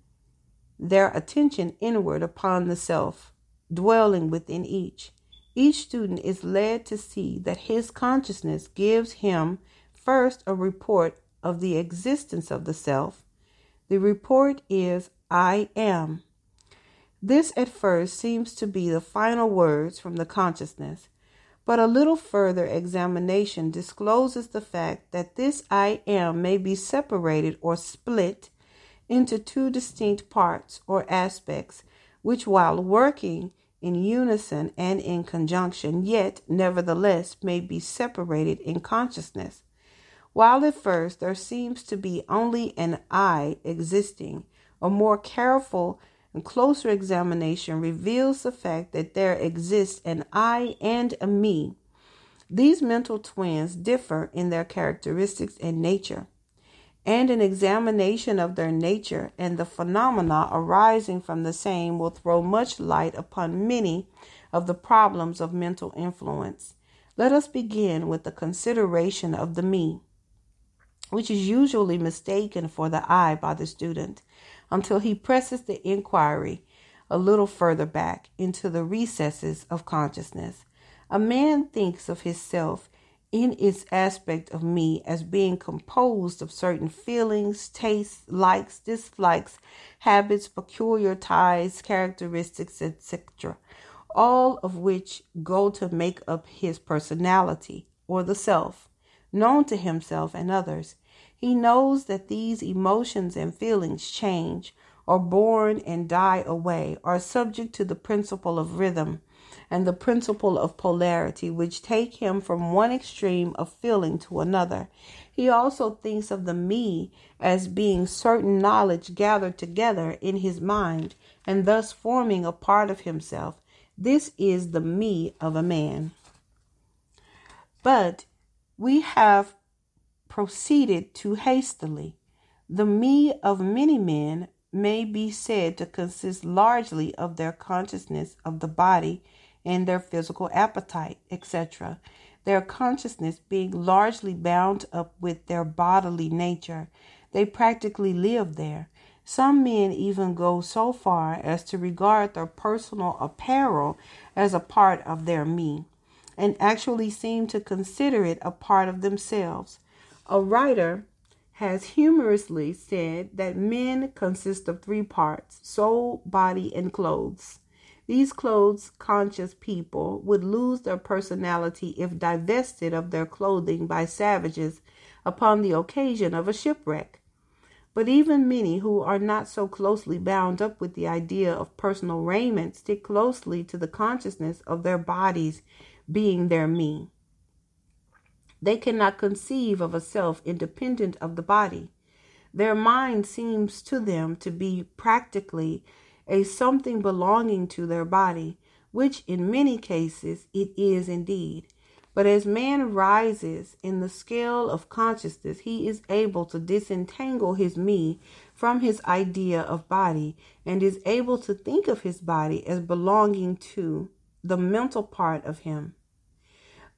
their attention inward upon the self, dwelling within each. Each student is led to see that his consciousness gives him first a report of the existence of the self. The report is I am. This at first seems to be the final words from the consciousness, but a little further examination discloses the fact that this I am may be separated or split into two distinct parts or aspects, which, while working in unison and in conjunction, yet nevertheless may be separated in consciousness. While at first there seems to be only an I existing, a more careful and closer examination reveals the fact that there exists an I and a me. These mental twins differ in their characteristics and nature, and an examination of their nature and the phenomena arising from the same will throw much light upon many of the problems of mental influence. Let us begin with the consideration of the me which is usually mistaken for the I by the student until he presses the inquiry a little further back into the recesses of consciousness. A man thinks of himself in its aspect of me as being composed of certain feelings, tastes, likes, dislikes, habits, peculiar ties, characteristics, etc., all of which go to make up his personality or the self known to himself and others. He knows that these emotions and feelings change are born and die away, are subject to the principle of rhythm and the principle of polarity, which take him from one extreme of feeling to another. He also thinks of the me as being certain knowledge gathered together in his mind and thus forming a part of himself. This is the me of a man. But we have proceeded too hastily. The me of many men may be said to consist largely of their consciousness of the body and their physical appetite, etc., their consciousness being largely bound up with their bodily nature. They practically live there. Some men even go so far as to regard their personal apparel as a part of their me, and actually seem to consider it a part of themselves. A writer has humorously said that men consist of three parts soul, body, and clothes. These clothes conscious people would lose their personality if divested of their clothing by savages upon the occasion of a shipwreck. But even many who are not so closely bound up with the idea of personal raiment stick closely to the consciousness of their bodies being their me. They cannot conceive of a self independent of the body. Their mind seems to them to be practically a something belonging to their body, which in many cases it is indeed. But as man rises in the scale of consciousness, he is able to disentangle his me from his idea of body and is able to think of his body as belonging to the mental part of him.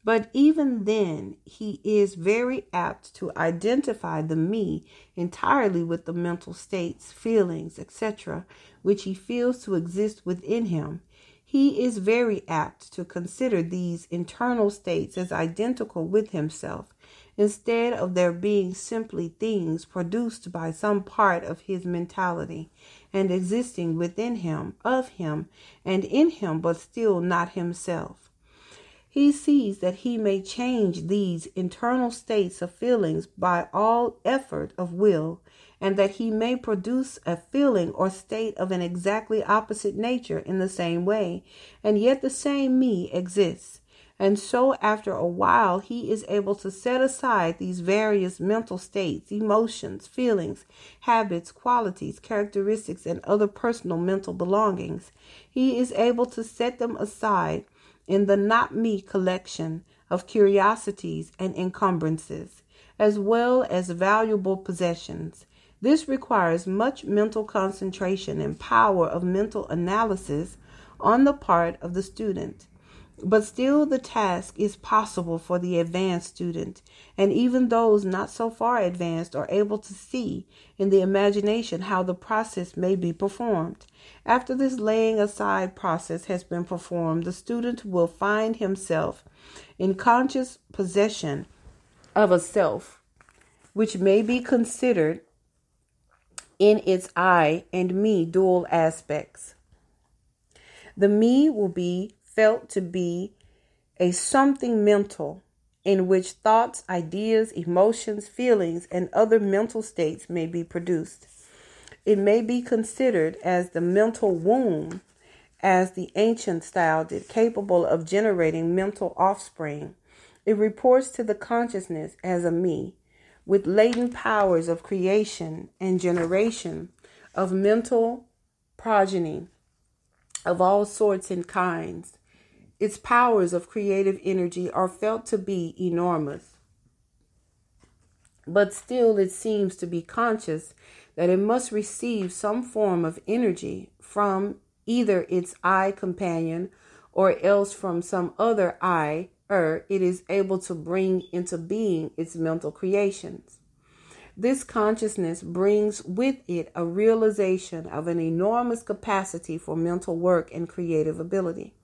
But even then, he is very apt to identify the me entirely with the mental states, feelings, etc., which he feels to exist within him. He is very apt to consider these internal states as identical with himself, instead of their being simply things produced by some part of his mentality and existing within him, of him, and in him, but still not himself. He sees that he may change these internal states of feelings by all effort of will, and that he may produce a feeling or state of an exactly opposite nature in the same way, and yet the same me exists. And so, after a while, he is able to set aside these various mental states, emotions, feelings, habits, qualities, characteristics, and other personal mental belongings. He is able to set them aside in the Not Me collection of curiosities and encumbrances, as well as valuable possessions. This requires much mental concentration and power of mental analysis on the part of the student. But still, the task is possible for the advanced student, and even those not so far advanced are able to see in the imagination how the process may be performed. After this laying aside process has been performed, the student will find himself in conscious possession of a self, which may be considered in its I and me dual aspects. The me will be felt to be a something mental in which thoughts, ideas, emotions, feelings, and other mental states may be produced. It may be considered as the mental womb, as the ancient style did, capable of generating mental offspring. It reports to the consciousness as a me, with latent powers of creation and generation, of mental progeny of all sorts and kinds. Its powers of creative energy are felt to be enormous. But still, it seems to be conscious that it must receive some form of energy from either its I companion or else from some other I, or er, it is able to bring into being its mental creations. This consciousness brings with it a realization of an enormous capacity for mental work and creative ability.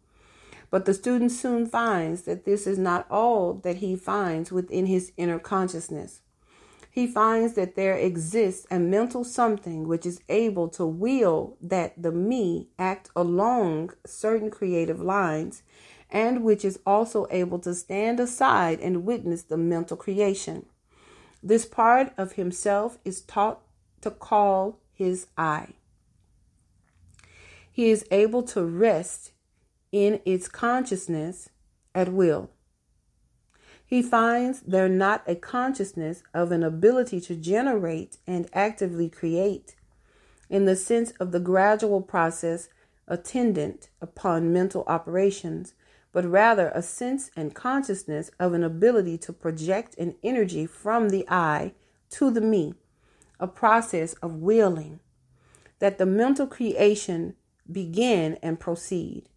But the student soon finds that this is not all that he finds within his inner consciousness. He finds that there exists a mental something which is able to will that the me act along certain creative lines and which is also able to stand aside and witness the mental creation. This part of himself is taught to call his I. He is able to rest in its consciousness at will. He finds there not a consciousness of an ability to generate and actively create in the sense of the gradual process attendant upon mental operations, but rather a sense and consciousness of an ability to project an energy from the I to the me, a process of willing, that the mental creation begin and proceed.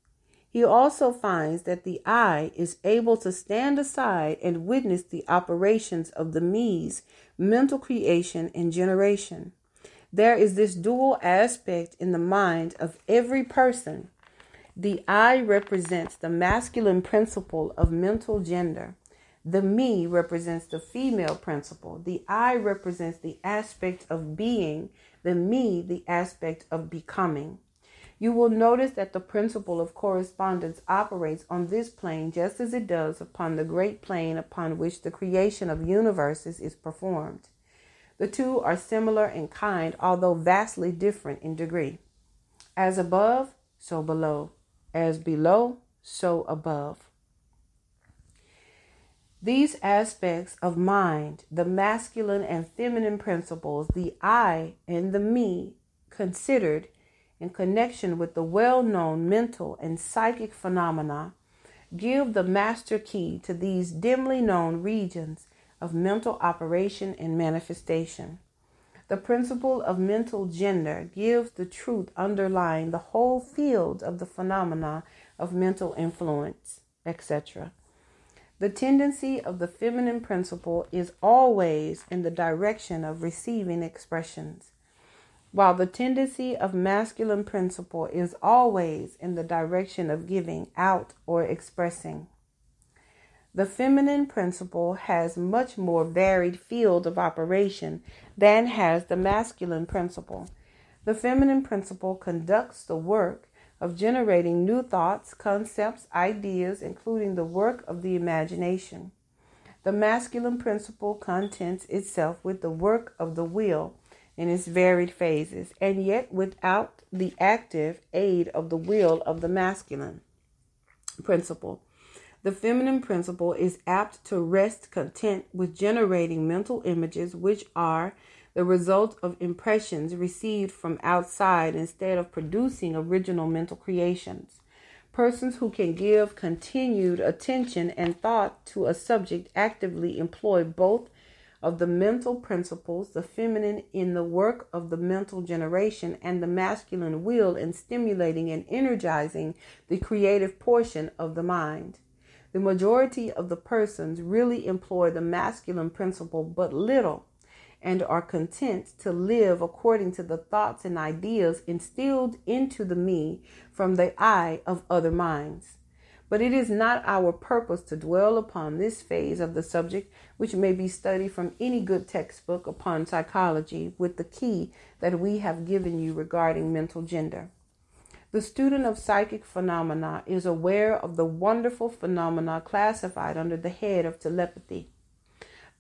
He also finds that the I is able to stand aside and witness the operations of the me's mental creation and generation. There is this dual aspect in the mind of every person. The I represents the masculine principle of mental gender. The me represents the female principle. The I represents the aspect of being. The me, the aspect of becoming. You will notice that the principle of correspondence operates on this plane just as it does upon the great plane upon which the creation of universes is performed. The two are similar in kind, although vastly different in degree. As above, so below. As below, so above. These aspects of mind, the masculine and feminine principles, the I and the me, considered in connection with the well known mental and psychic phenomena, give the master key to these dimly known regions of mental operation and manifestation. The principle of mental gender gives the truth underlying the whole field of the phenomena of mental influence, etc. The tendency of the feminine principle is always in the direction of receiving expressions, while the tendency of masculine principle is always in the direction of giving out or expressing. The feminine principle has much more varied field of operation than has the masculine principle. The feminine principle conducts the work of generating new thoughts, concepts, ideas, including the work of the imagination. The masculine principle contents itself with the work of the will in its varied phases, and yet without the active aid of the will of the masculine principle. The feminine principle is apt to rest content with generating mental images which are the result of impressions received from outside instead of producing original mental creations. Persons who can give continued attention and thought to a subject actively employ both of the mental principles, the feminine in the work of the mental generation, and the masculine will in stimulating and energizing the creative portion of the mind. The majority of the persons really employ the masculine principle but little and are content to live according to the thoughts and ideas instilled into the me from the I of other minds. But it is not our purpose to dwell upon this phase of the subject, which may be studied from any good textbook upon psychology, with the key that we have given you regarding mental gender. The student of psychic phenomena is aware of the wonderful phenomena classified under the head of telepathy,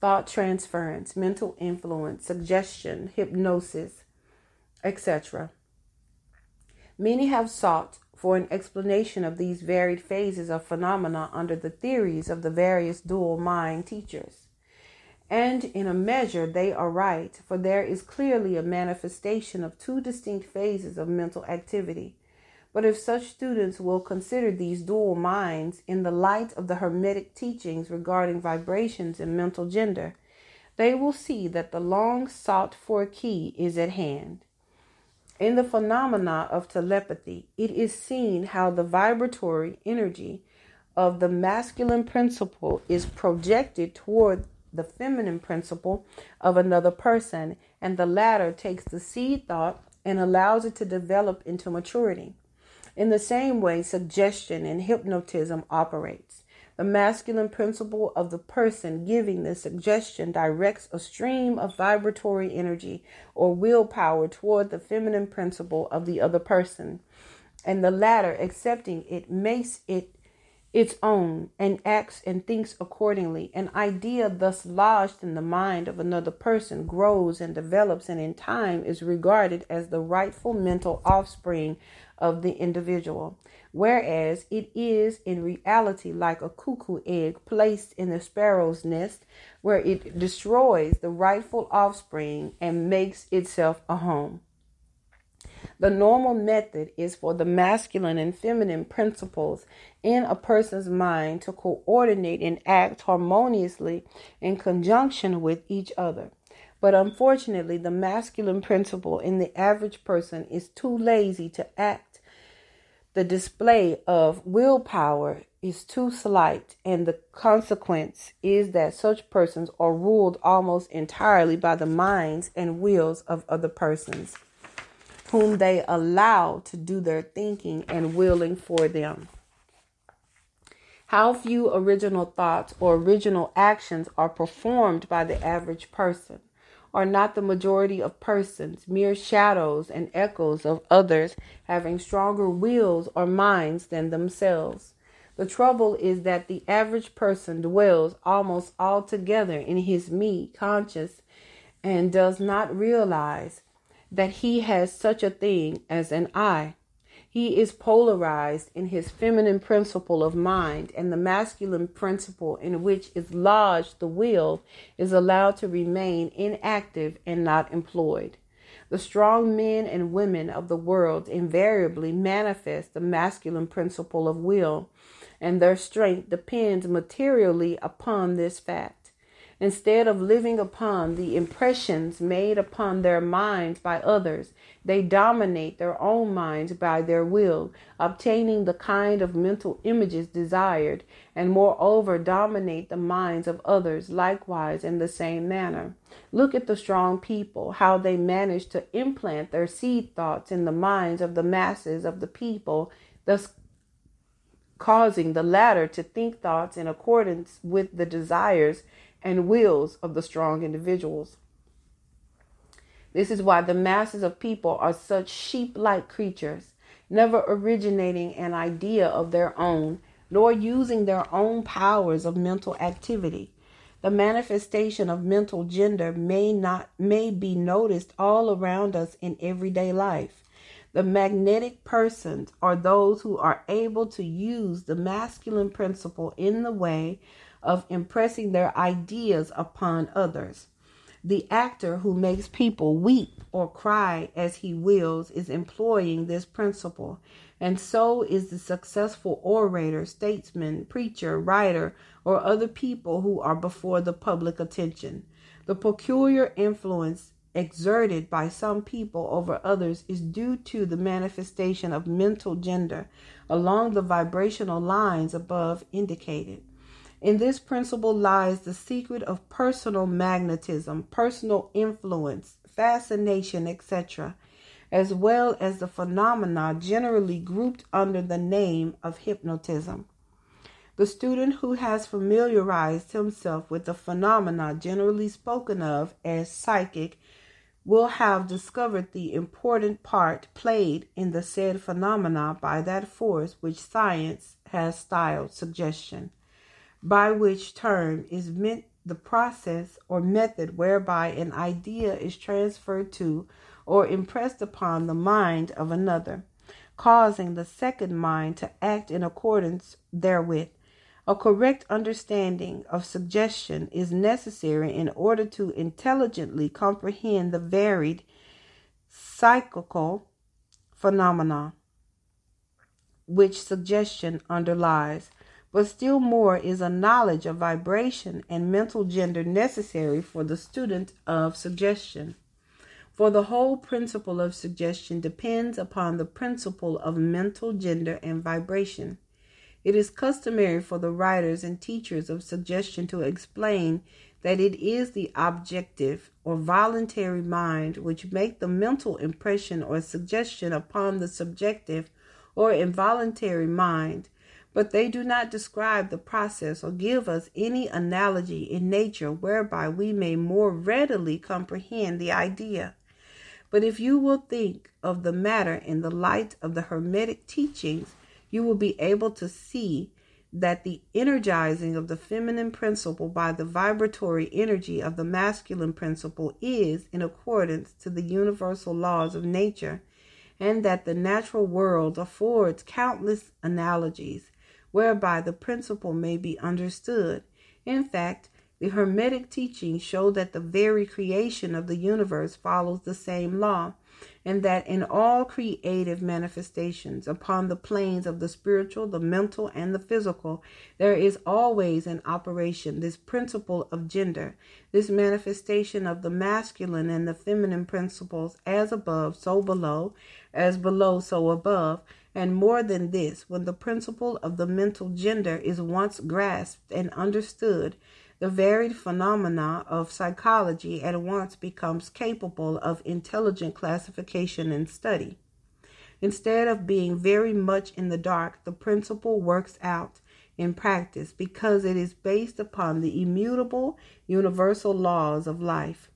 thought transference, mental influence, suggestion, hypnosis, etc. Many have sought for an explanation of these varied phases of phenomena under the theories of the various dual mind teachers. And in a measure, they are right, for there is clearly a manifestation of two distinct phases of mental activity but if such students will consider these dual minds in the light of the Hermetic teachings regarding vibrations and mental gender, they will see that the long sought for key is at hand. In the phenomena of telepathy, it is seen how the vibratory energy of the masculine principle is projected toward the feminine principle of another person, and the latter takes the seed thought and allows it to develop into maturity. In the same way, suggestion and hypnotism operates. The masculine principle of the person giving the suggestion directs a stream of vibratory energy or willpower toward the feminine principle of the other person, and the latter, accepting it, makes it its own and acts and thinks accordingly. An idea thus lodged in the mind of another person grows and develops and in time is regarded as the rightful mental offspring of the individual, whereas it is in reality like a cuckoo egg placed in a sparrow's nest where it destroys the rightful offspring and makes itself a home. The normal method is for the masculine and feminine principles in a person's mind to coordinate and act harmoniously in conjunction with each other. But unfortunately, the masculine principle in the average person is too lazy to act. The display of willpower is too slight, and the consequence is that such persons are ruled almost entirely by the minds and wills of other persons whom they allow to do their thinking and willing for them. How few original thoughts or original actions are performed by the average person. Are not the majority of persons mere shadows and echoes of others having stronger wills or minds than themselves? The trouble is that the average person dwells almost altogether in his me conscious and does not realize that he has such a thing as an I. He is polarized in his feminine principle of mind, and the masculine principle in which is lodged the will is allowed to remain inactive and not employed. The strong men and women of the world invariably manifest the masculine principle of will, and their strength depends materially upon this fact. Instead of living upon the impressions made upon their minds by others, they dominate their own minds by their will, obtaining the kind of mental images desired, and moreover dominate the minds of others likewise in the same manner. Look at the strong people, how they manage to implant their seed thoughts in the minds of the masses of the people, thus causing the latter to think thoughts in accordance with the desires and wills of the strong individuals. This is why the masses of people are such sheep like creatures, never originating an idea of their own, nor using their own powers of mental activity. The manifestation of mental gender may not may be noticed all around us in everyday life. The magnetic persons are those who are able to use the masculine principle in the way of impressing their ideas upon others. The actor who makes people weep or cry as he wills is employing this principle, and so is the successful orator, statesman, preacher, writer, or other people who are before the public attention. The peculiar influence exerted by some people over others is due to the manifestation of mental gender along the vibrational lines above indicated. In this principle lies the secret of personal magnetism, personal influence, fascination, etc., as well as the phenomena generally grouped under the name of hypnotism. The student who has familiarized himself with the phenomena generally spoken of as psychic will have discovered the important part played in the said phenomena by that force which science has styled suggestion by which term is meant the process or method whereby an idea is transferred to or impressed upon the mind of another, causing the second mind to act in accordance therewith. A correct understanding of suggestion is necessary in order to intelligently comprehend the varied psychical phenomena which suggestion underlies. But still more is a knowledge of vibration and mental gender necessary for the student of suggestion. For the whole principle of suggestion depends upon the principle of mental gender and vibration. It is customary for the writers and teachers of suggestion to explain that it is the objective or voluntary mind which make the mental impression or suggestion upon the subjective or involuntary mind but they do not describe the process or give us any analogy in nature whereby we may more readily comprehend the idea. But if you will think of the matter in the light of the Hermetic teachings, you will be able to see that the energizing of the feminine principle by the vibratory energy of the masculine principle is in accordance to the universal laws of nature, and that the natural world affords countless analogies whereby the principle may be understood. In fact, the Hermetic teachings show that the very creation of the universe follows the same law and that in all creative manifestations upon the planes of the spiritual, the mental, and the physical, there is always in operation this principle of gender, this manifestation of the masculine and the feminine principles, as above, so below, as below, so above. And more than this, when the principle of the mental gender is once grasped and understood, the varied phenomena of psychology at once becomes capable of intelligent classification and study. Instead of being very much in the dark, the principle works out in practice because it is based upon the immutable universal laws of life.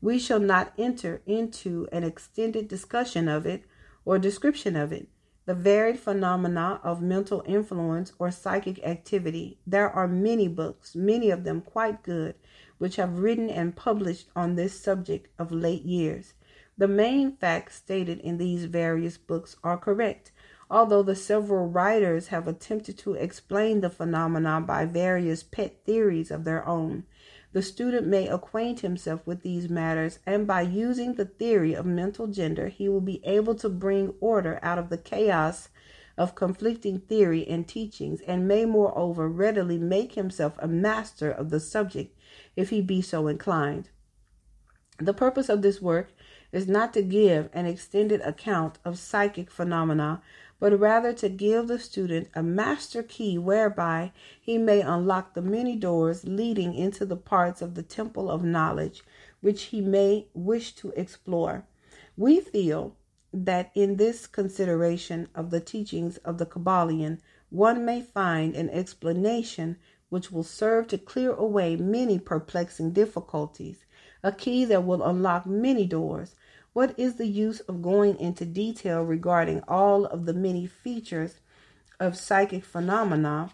We shall not enter into an extended discussion of it or description of it the varied phenomena of mental influence or psychic activity. There are many books, many of them quite good, which have written and published on this subject of late years. The main facts stated in these various books are correct, although the several writers have attempted to explain the phenomena by various pet theories of their own. The student may acquaint himself with these matters, and by using the theory of mental gender, he will be able to bring order out of the chaos of conflicting theory and teachings, and may moreover readily make himself a master of the subject if he be so inclined. The purpose of this work is not to give an extended account of psychic phenomena, but rather to give the student a master key whereby he may unlock the many doors leading into the parts of the temple of knowledge which he may wish to explore. We feel that in this consideration of the teachings of the Kybalion, one may find an explanation which will serve to clear away many perplexing difficulties, a key that will unlock many doors, what is the use of going into detail regarding all of the many features of psychic phenomena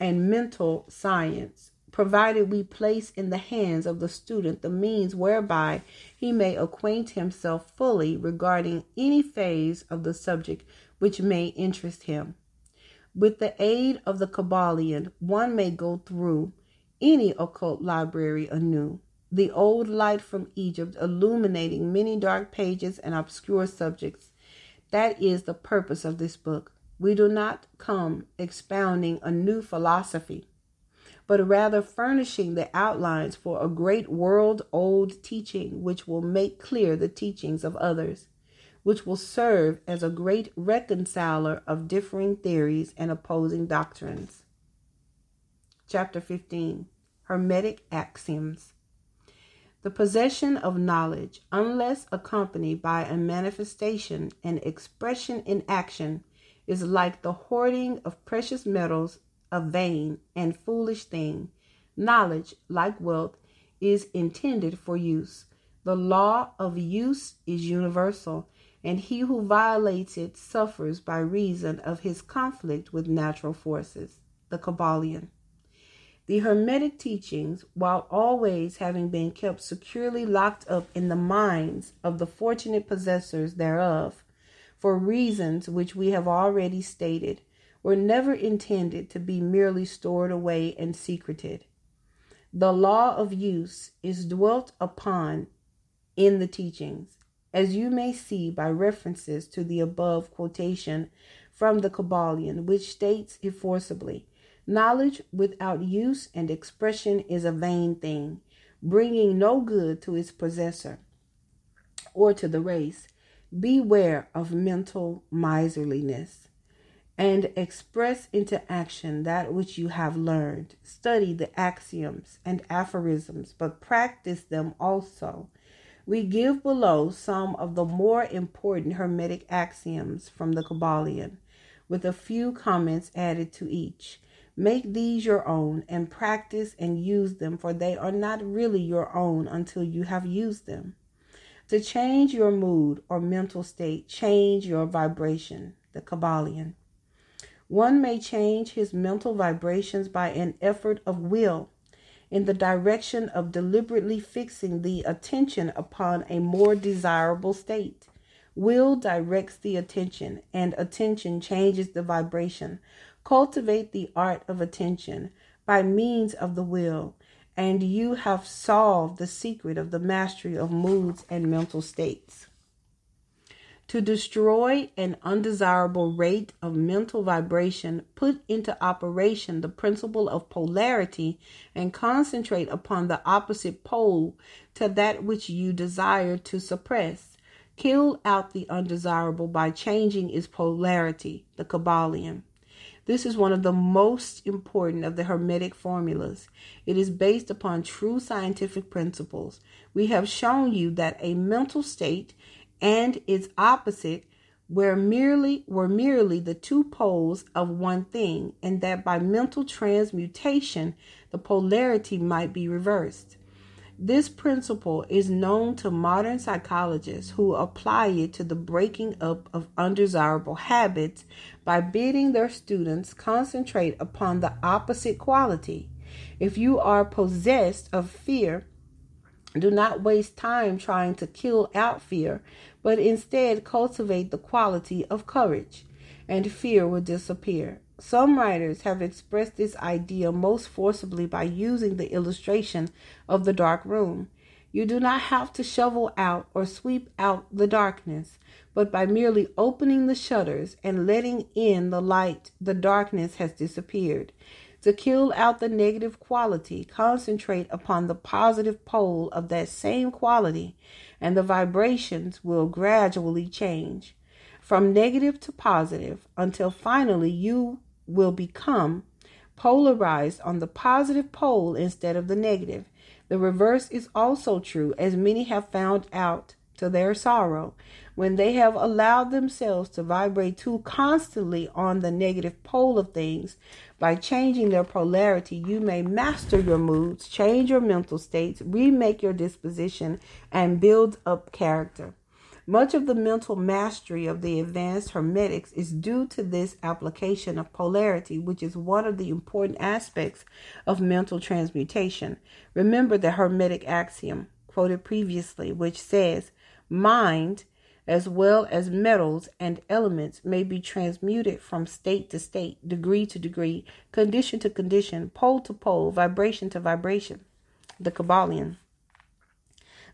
and mental science, provided we place in the hands of the student the means whereby he may acquaint himself fully regarding any phase of the subject which may interest him? With the aid of the Kybalion, one may go through any occult library anew the old light from Egypt, illuminating many dark pages and obscure subjects. That is the purpose of this book. We do not come expounding a new philosophy, but rather furnishing the outlines for a great world old teaching which will make clear the teachings of others, which will serve as a great reconciler of differing theories and opposing doctrines. Chapter 15 Hermetic Axioms the possession of knowledge, unless accompanied by a manifestation and expression in action, is like the hoarding of precious metals, a vain and foolish thing. Knowledge, like wealth, is intended for use. The law of use is universal, and he who violates it suffers by reason of his conflict with natural forces. The Kybalion. The Hermetic teachings, while always having been kept securely locked up in the minds of the fortunate possessors thereof, for reasons which we have already stated, were never intended to be merely stored away and secreted. The law of use is dwelt upon in the teachings, as you may see by references to the above quotation from the Kybalion, which states it forcibly Knowledge without use and expression is a vain thing, bringing no good to its possessor or to the race. Beware of mental miserliness and express into action that which you have learned. Study the axioms and aphorisms, but practice them also. We give below some of the more important Hermetic axioms from the Kybalion, with a few comments added to each. Make these your own and practice and use them, for they are not really your own until you have used them. To change your mood or mental state, change your vibration, the Kybalion. One may change his mental vibrations by an effort of will in the direction of deliberately fixing the attention upon a more desirable state. Will directs the attention, and attention changes the vibration. Cultivate the art of attention by means of the will, and you have solved the secret of the mastery of moods and mental states. To destroy an undesirable rate of mental vibration, put into operation the principle of polarity and concentrate upon the opposite pole to that which you desire to suppress. Kill out the undesirable by changing its polarity, the Kybalion. This is one of the most important of the Hermetic formulas. It is based upon true scientific principles. We have shown you that a mental state and its opposite were merely were merely the two poles of one thing, and that by mental transmutation the polarity might be reversed. This principle is known to modern psychologists who apply it to the breaking up of undesirable habits by bidding their students concentrate upon the opposite quality. If you are possessed of fear, do not waste time trying to kill out fear, but instead cultivate the quality of courage, and fear will disappear. Some writers have expressed this idea most forcibly by using the illustration of the dark room. You do not have to shovel out or sweep out the darkness, but by merely opening the shutters and letting in the light, the darkness has disappeared. To kill out the negative quality, concentrate upon the positive pole of that same quality, and the vibrations will gradually change from negative to positive until finally you will become polarized on the positive pole instead of the negative. The reverse is also true, as many have found out to their sorrow. When they have allowed themselves to vibrate too constantly on the negative pole of things, by changing their polarity, you may master your moods, change your mental states, remake your disposition, and build up character. Much of the mental mastery of the advanced Hermetics is due to this application of polarity, which is one of the important aspects of mental transmutation. Remember the Hermetic axiom quoted previously, which says, Mind as well as metals and elements may be transmuted from state to state, degree to degree, condition to condition, pole to pole, vibration to vibration. The Kybalion.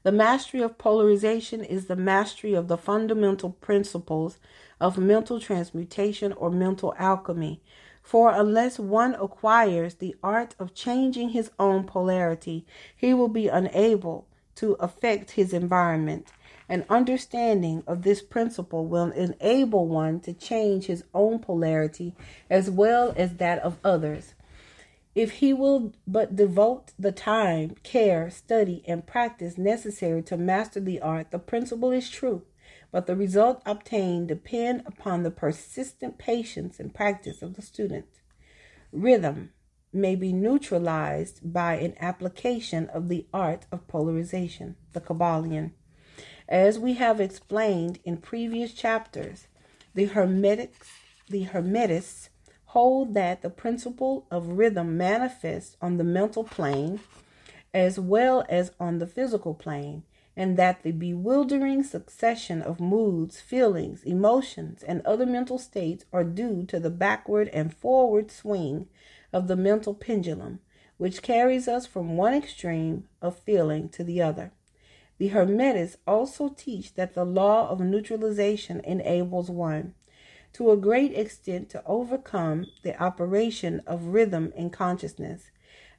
The mastery of polarization is the mastery of the fundamental principles of mental transmutation or mental alchemy. For unless one acquires the art of changing his own polarity, he will be unable to affect his environment. An understanding of this principle will enable one to change his own polarity as well as that of others. If he will but devote the time, care, study, and practice necessary to master the art, the principle is true, but the result obtained depend upon the persistent patience and practice of the student. Rhythm may be neutralized by an application of the art of polarization, the Kybalion. As we have explained in previous chapters, the Hermetics, the Hermetists hold that the principle of rhythm manifests on the mental plane as well as on the physical plane, and that the bewildering succession of moods, feelings, emotions, and other mental states are due to the backward and forward swing of the mental pendulum, which carries us from one extreme of feeling to the other. The Hermetists also teach that the law of neutralization enables one to a great extent to overcome the operation of rhythm in consciousness.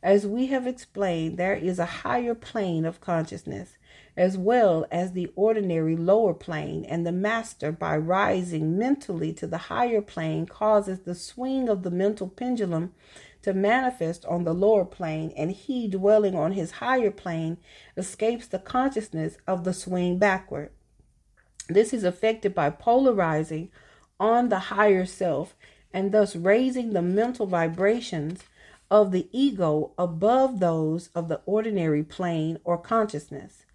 As we have explained, there is a higher plane of consciousness, as well as the ordinary lower plane, and the master, by rising mentally to the higher plane, causes the swing of the mental pendulum to manifest on the lower plane, and he, dwelling on his higher plane, escapes the consciousness of the swing backward. This is effected by polarizing on the higher self and thus raising the mental vibrations of the ego above those of the ordinary plane or consciousness.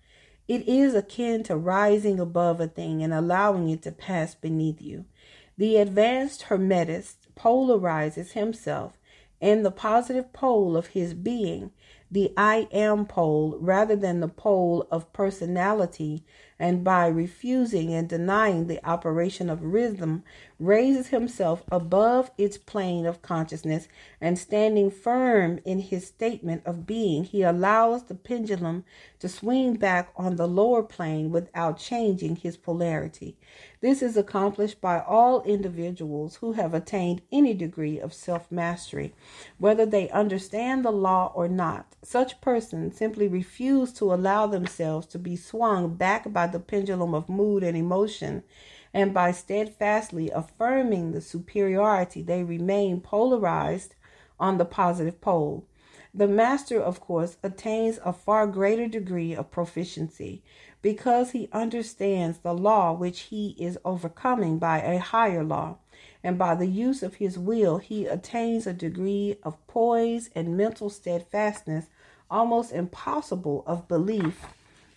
It is akin to rising above a thing and allowing it to pass beneath you. The advanced Hermetist polarizes himself in the positive pole of his being, the I am pole, rather than the pole of personality, and by refusing and denying the operation of rhythm, raises himself above its plane of consciousness, and standing firm in his statement of being, he allows the pendulum to swing back on the lower plane without changing his polarity. This is accomplished by all individuals who have attained any degree of self mastery, whether they understand the law or not. Such persons simply refuse to allow themselves to be swung back by the pendulum of mood and emotion, and by steadfastly affirming the superiority, they remain polarized on the positive pole. The master, of course, attains a far greater degree of proficiency because he understands the law which he is overcoming by a higher law. And by the use of his will, he attains a degree of poise and mental steadfastness almost impossible of belief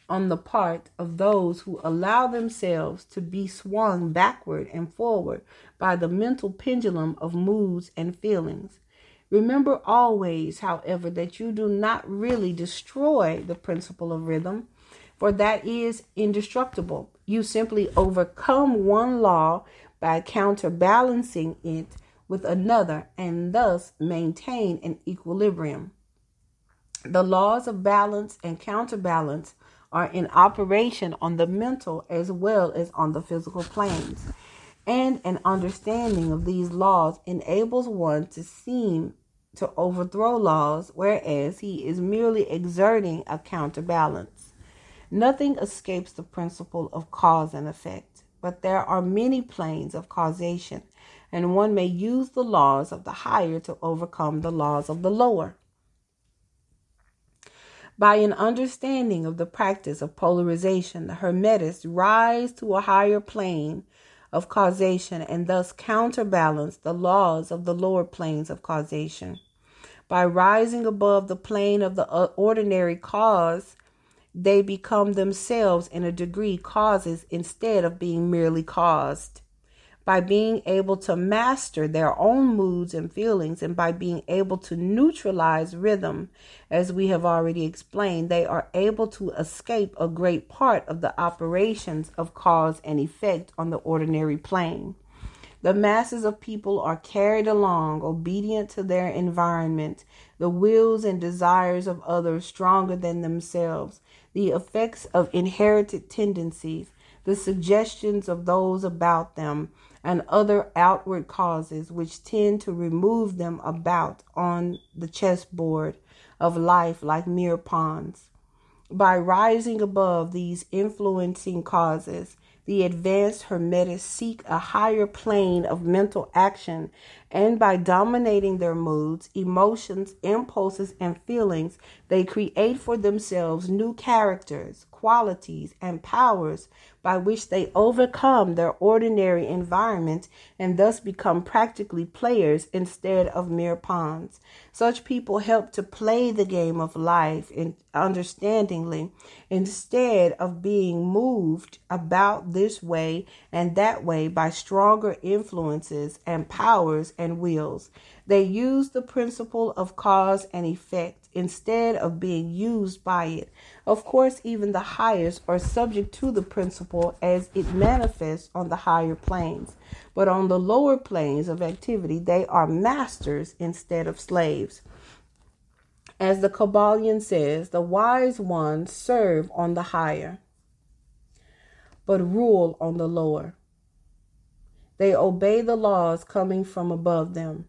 on the part of those who allow themselves to be swung backward and forward by the mental pendulum of moods and feelings. Remember always, however, that you do not really destroy the principle of rhythm for that is indestructible. You simply overcome one law by counterbalancing it with another and thus maintain an equilibrium. The laws of balance and counterbalance are in operation on the mental as well as on the physical planes. And an understanding of these laws enables one to seem to overthrow laws, whereas he is merely exerting a counterbalance. Nothing escapes the principle of cause and effect, but there are many planes of causation, and one may use the laws of the higher to overcome the laws of the lower. By an understanding of the practice of polarization, the Hermetists rise to a higher plane of causation and thus counterbalance the laws of the lower planes of causation. By rising above the plane of the uh, ordinary cause, they become themselves in a degree causes instead of being merely caused. By being able to master their own moods and feelings, and by being able to neutralize rhythm, as we have already explained, they are able to escape a great part of the operations of cause and effect on the ordinary plane. The masses of people are carried along, obedient to their environment, the wills and desires of others stronger than themselves, the effects of inherited tendencies, the suggestions of those about them, and other outward causes which tend to remove them about on the chessboard of life like mere pawns. By rising above these influencing causes, the advanced Hermetists seek a higher plane of mental action, and by dominating their moods, emotions, impulses, and feelings, they create for themselves new characters, qualities, and powers by which they overcome their ordinary environment and thus become practically players instead of mere pawns. Such people help to play the game of life in understandingly instead of being moved about this way and that way by stronger influences and powers and wills. They use the principle of cause and effect instead of being used by it. Of course, even the highest are subject to the principle as it manifests on the higher planes. But on the lower planes of activity, they are masters instead of slaves. As the Kybalion says, the wise ones serve on the higher, but rule on the lower. They obey the laws coming from above them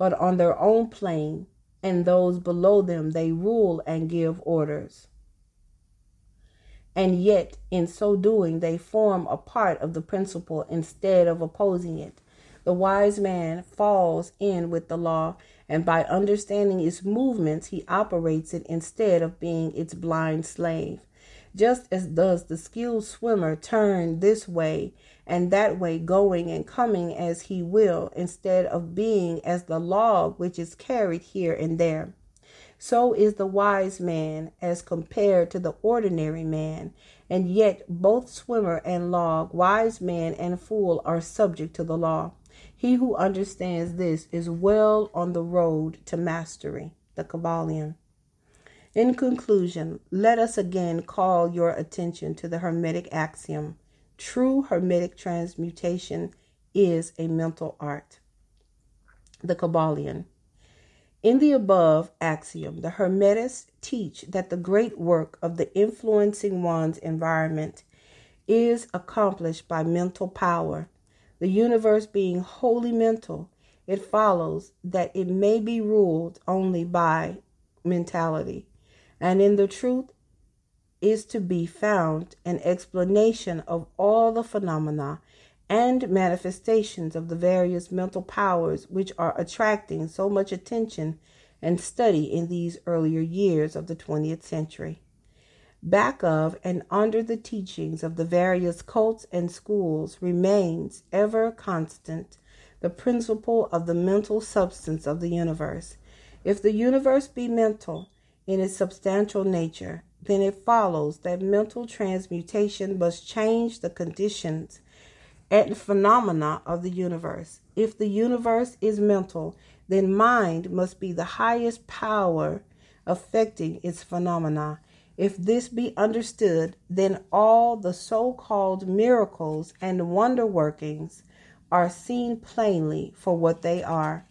but on their own plane, and those below them they rule and give orders. And yet, in so doing, they form a part of the principle instead of opposing it. The wise man falls in with the law, and by understanding its movements, he operates it instead of being its blind slave. Just as does the skilled swimmer turn this way and that way going and coming as he will, instead of being as the log which is carried here and there. So is the wise man as compared to the ordinary man, and yet both swimmer and log, wise man and fool, are subject to the law. He who understands this is well on the road to mastery, the Kybalion. In conclusion, let us again call your attention to the Hermetic axiom true Hermetic transmutation is a mental art. The Kybalion. In the above axiom, the Hermetists teach that the great work of the influencing one's environment is accomplished by mental power the universe being wholly mental, it follows that it may be ruled only by mentality. And in the truth is to be found an explanation of all the phenomena and manifestations of the various mental powers which are attracting so much attention and study in these earlier years of the 20th century back of and under the teachings of the various cults and schools remains ever constant the principle of the mental substance of the universe. If the universe be mental in its substantial nature, then it follows that mental transmutation must change the conditions and phenomena of the universe. If the universe is mental, then mind must be the highest power affecting its phenomena. If this be understood, then all the so called miracles and wonder workings are seen plainly for what they are.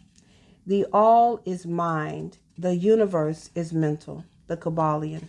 The all is mind, the universe is mental, the Kybalion.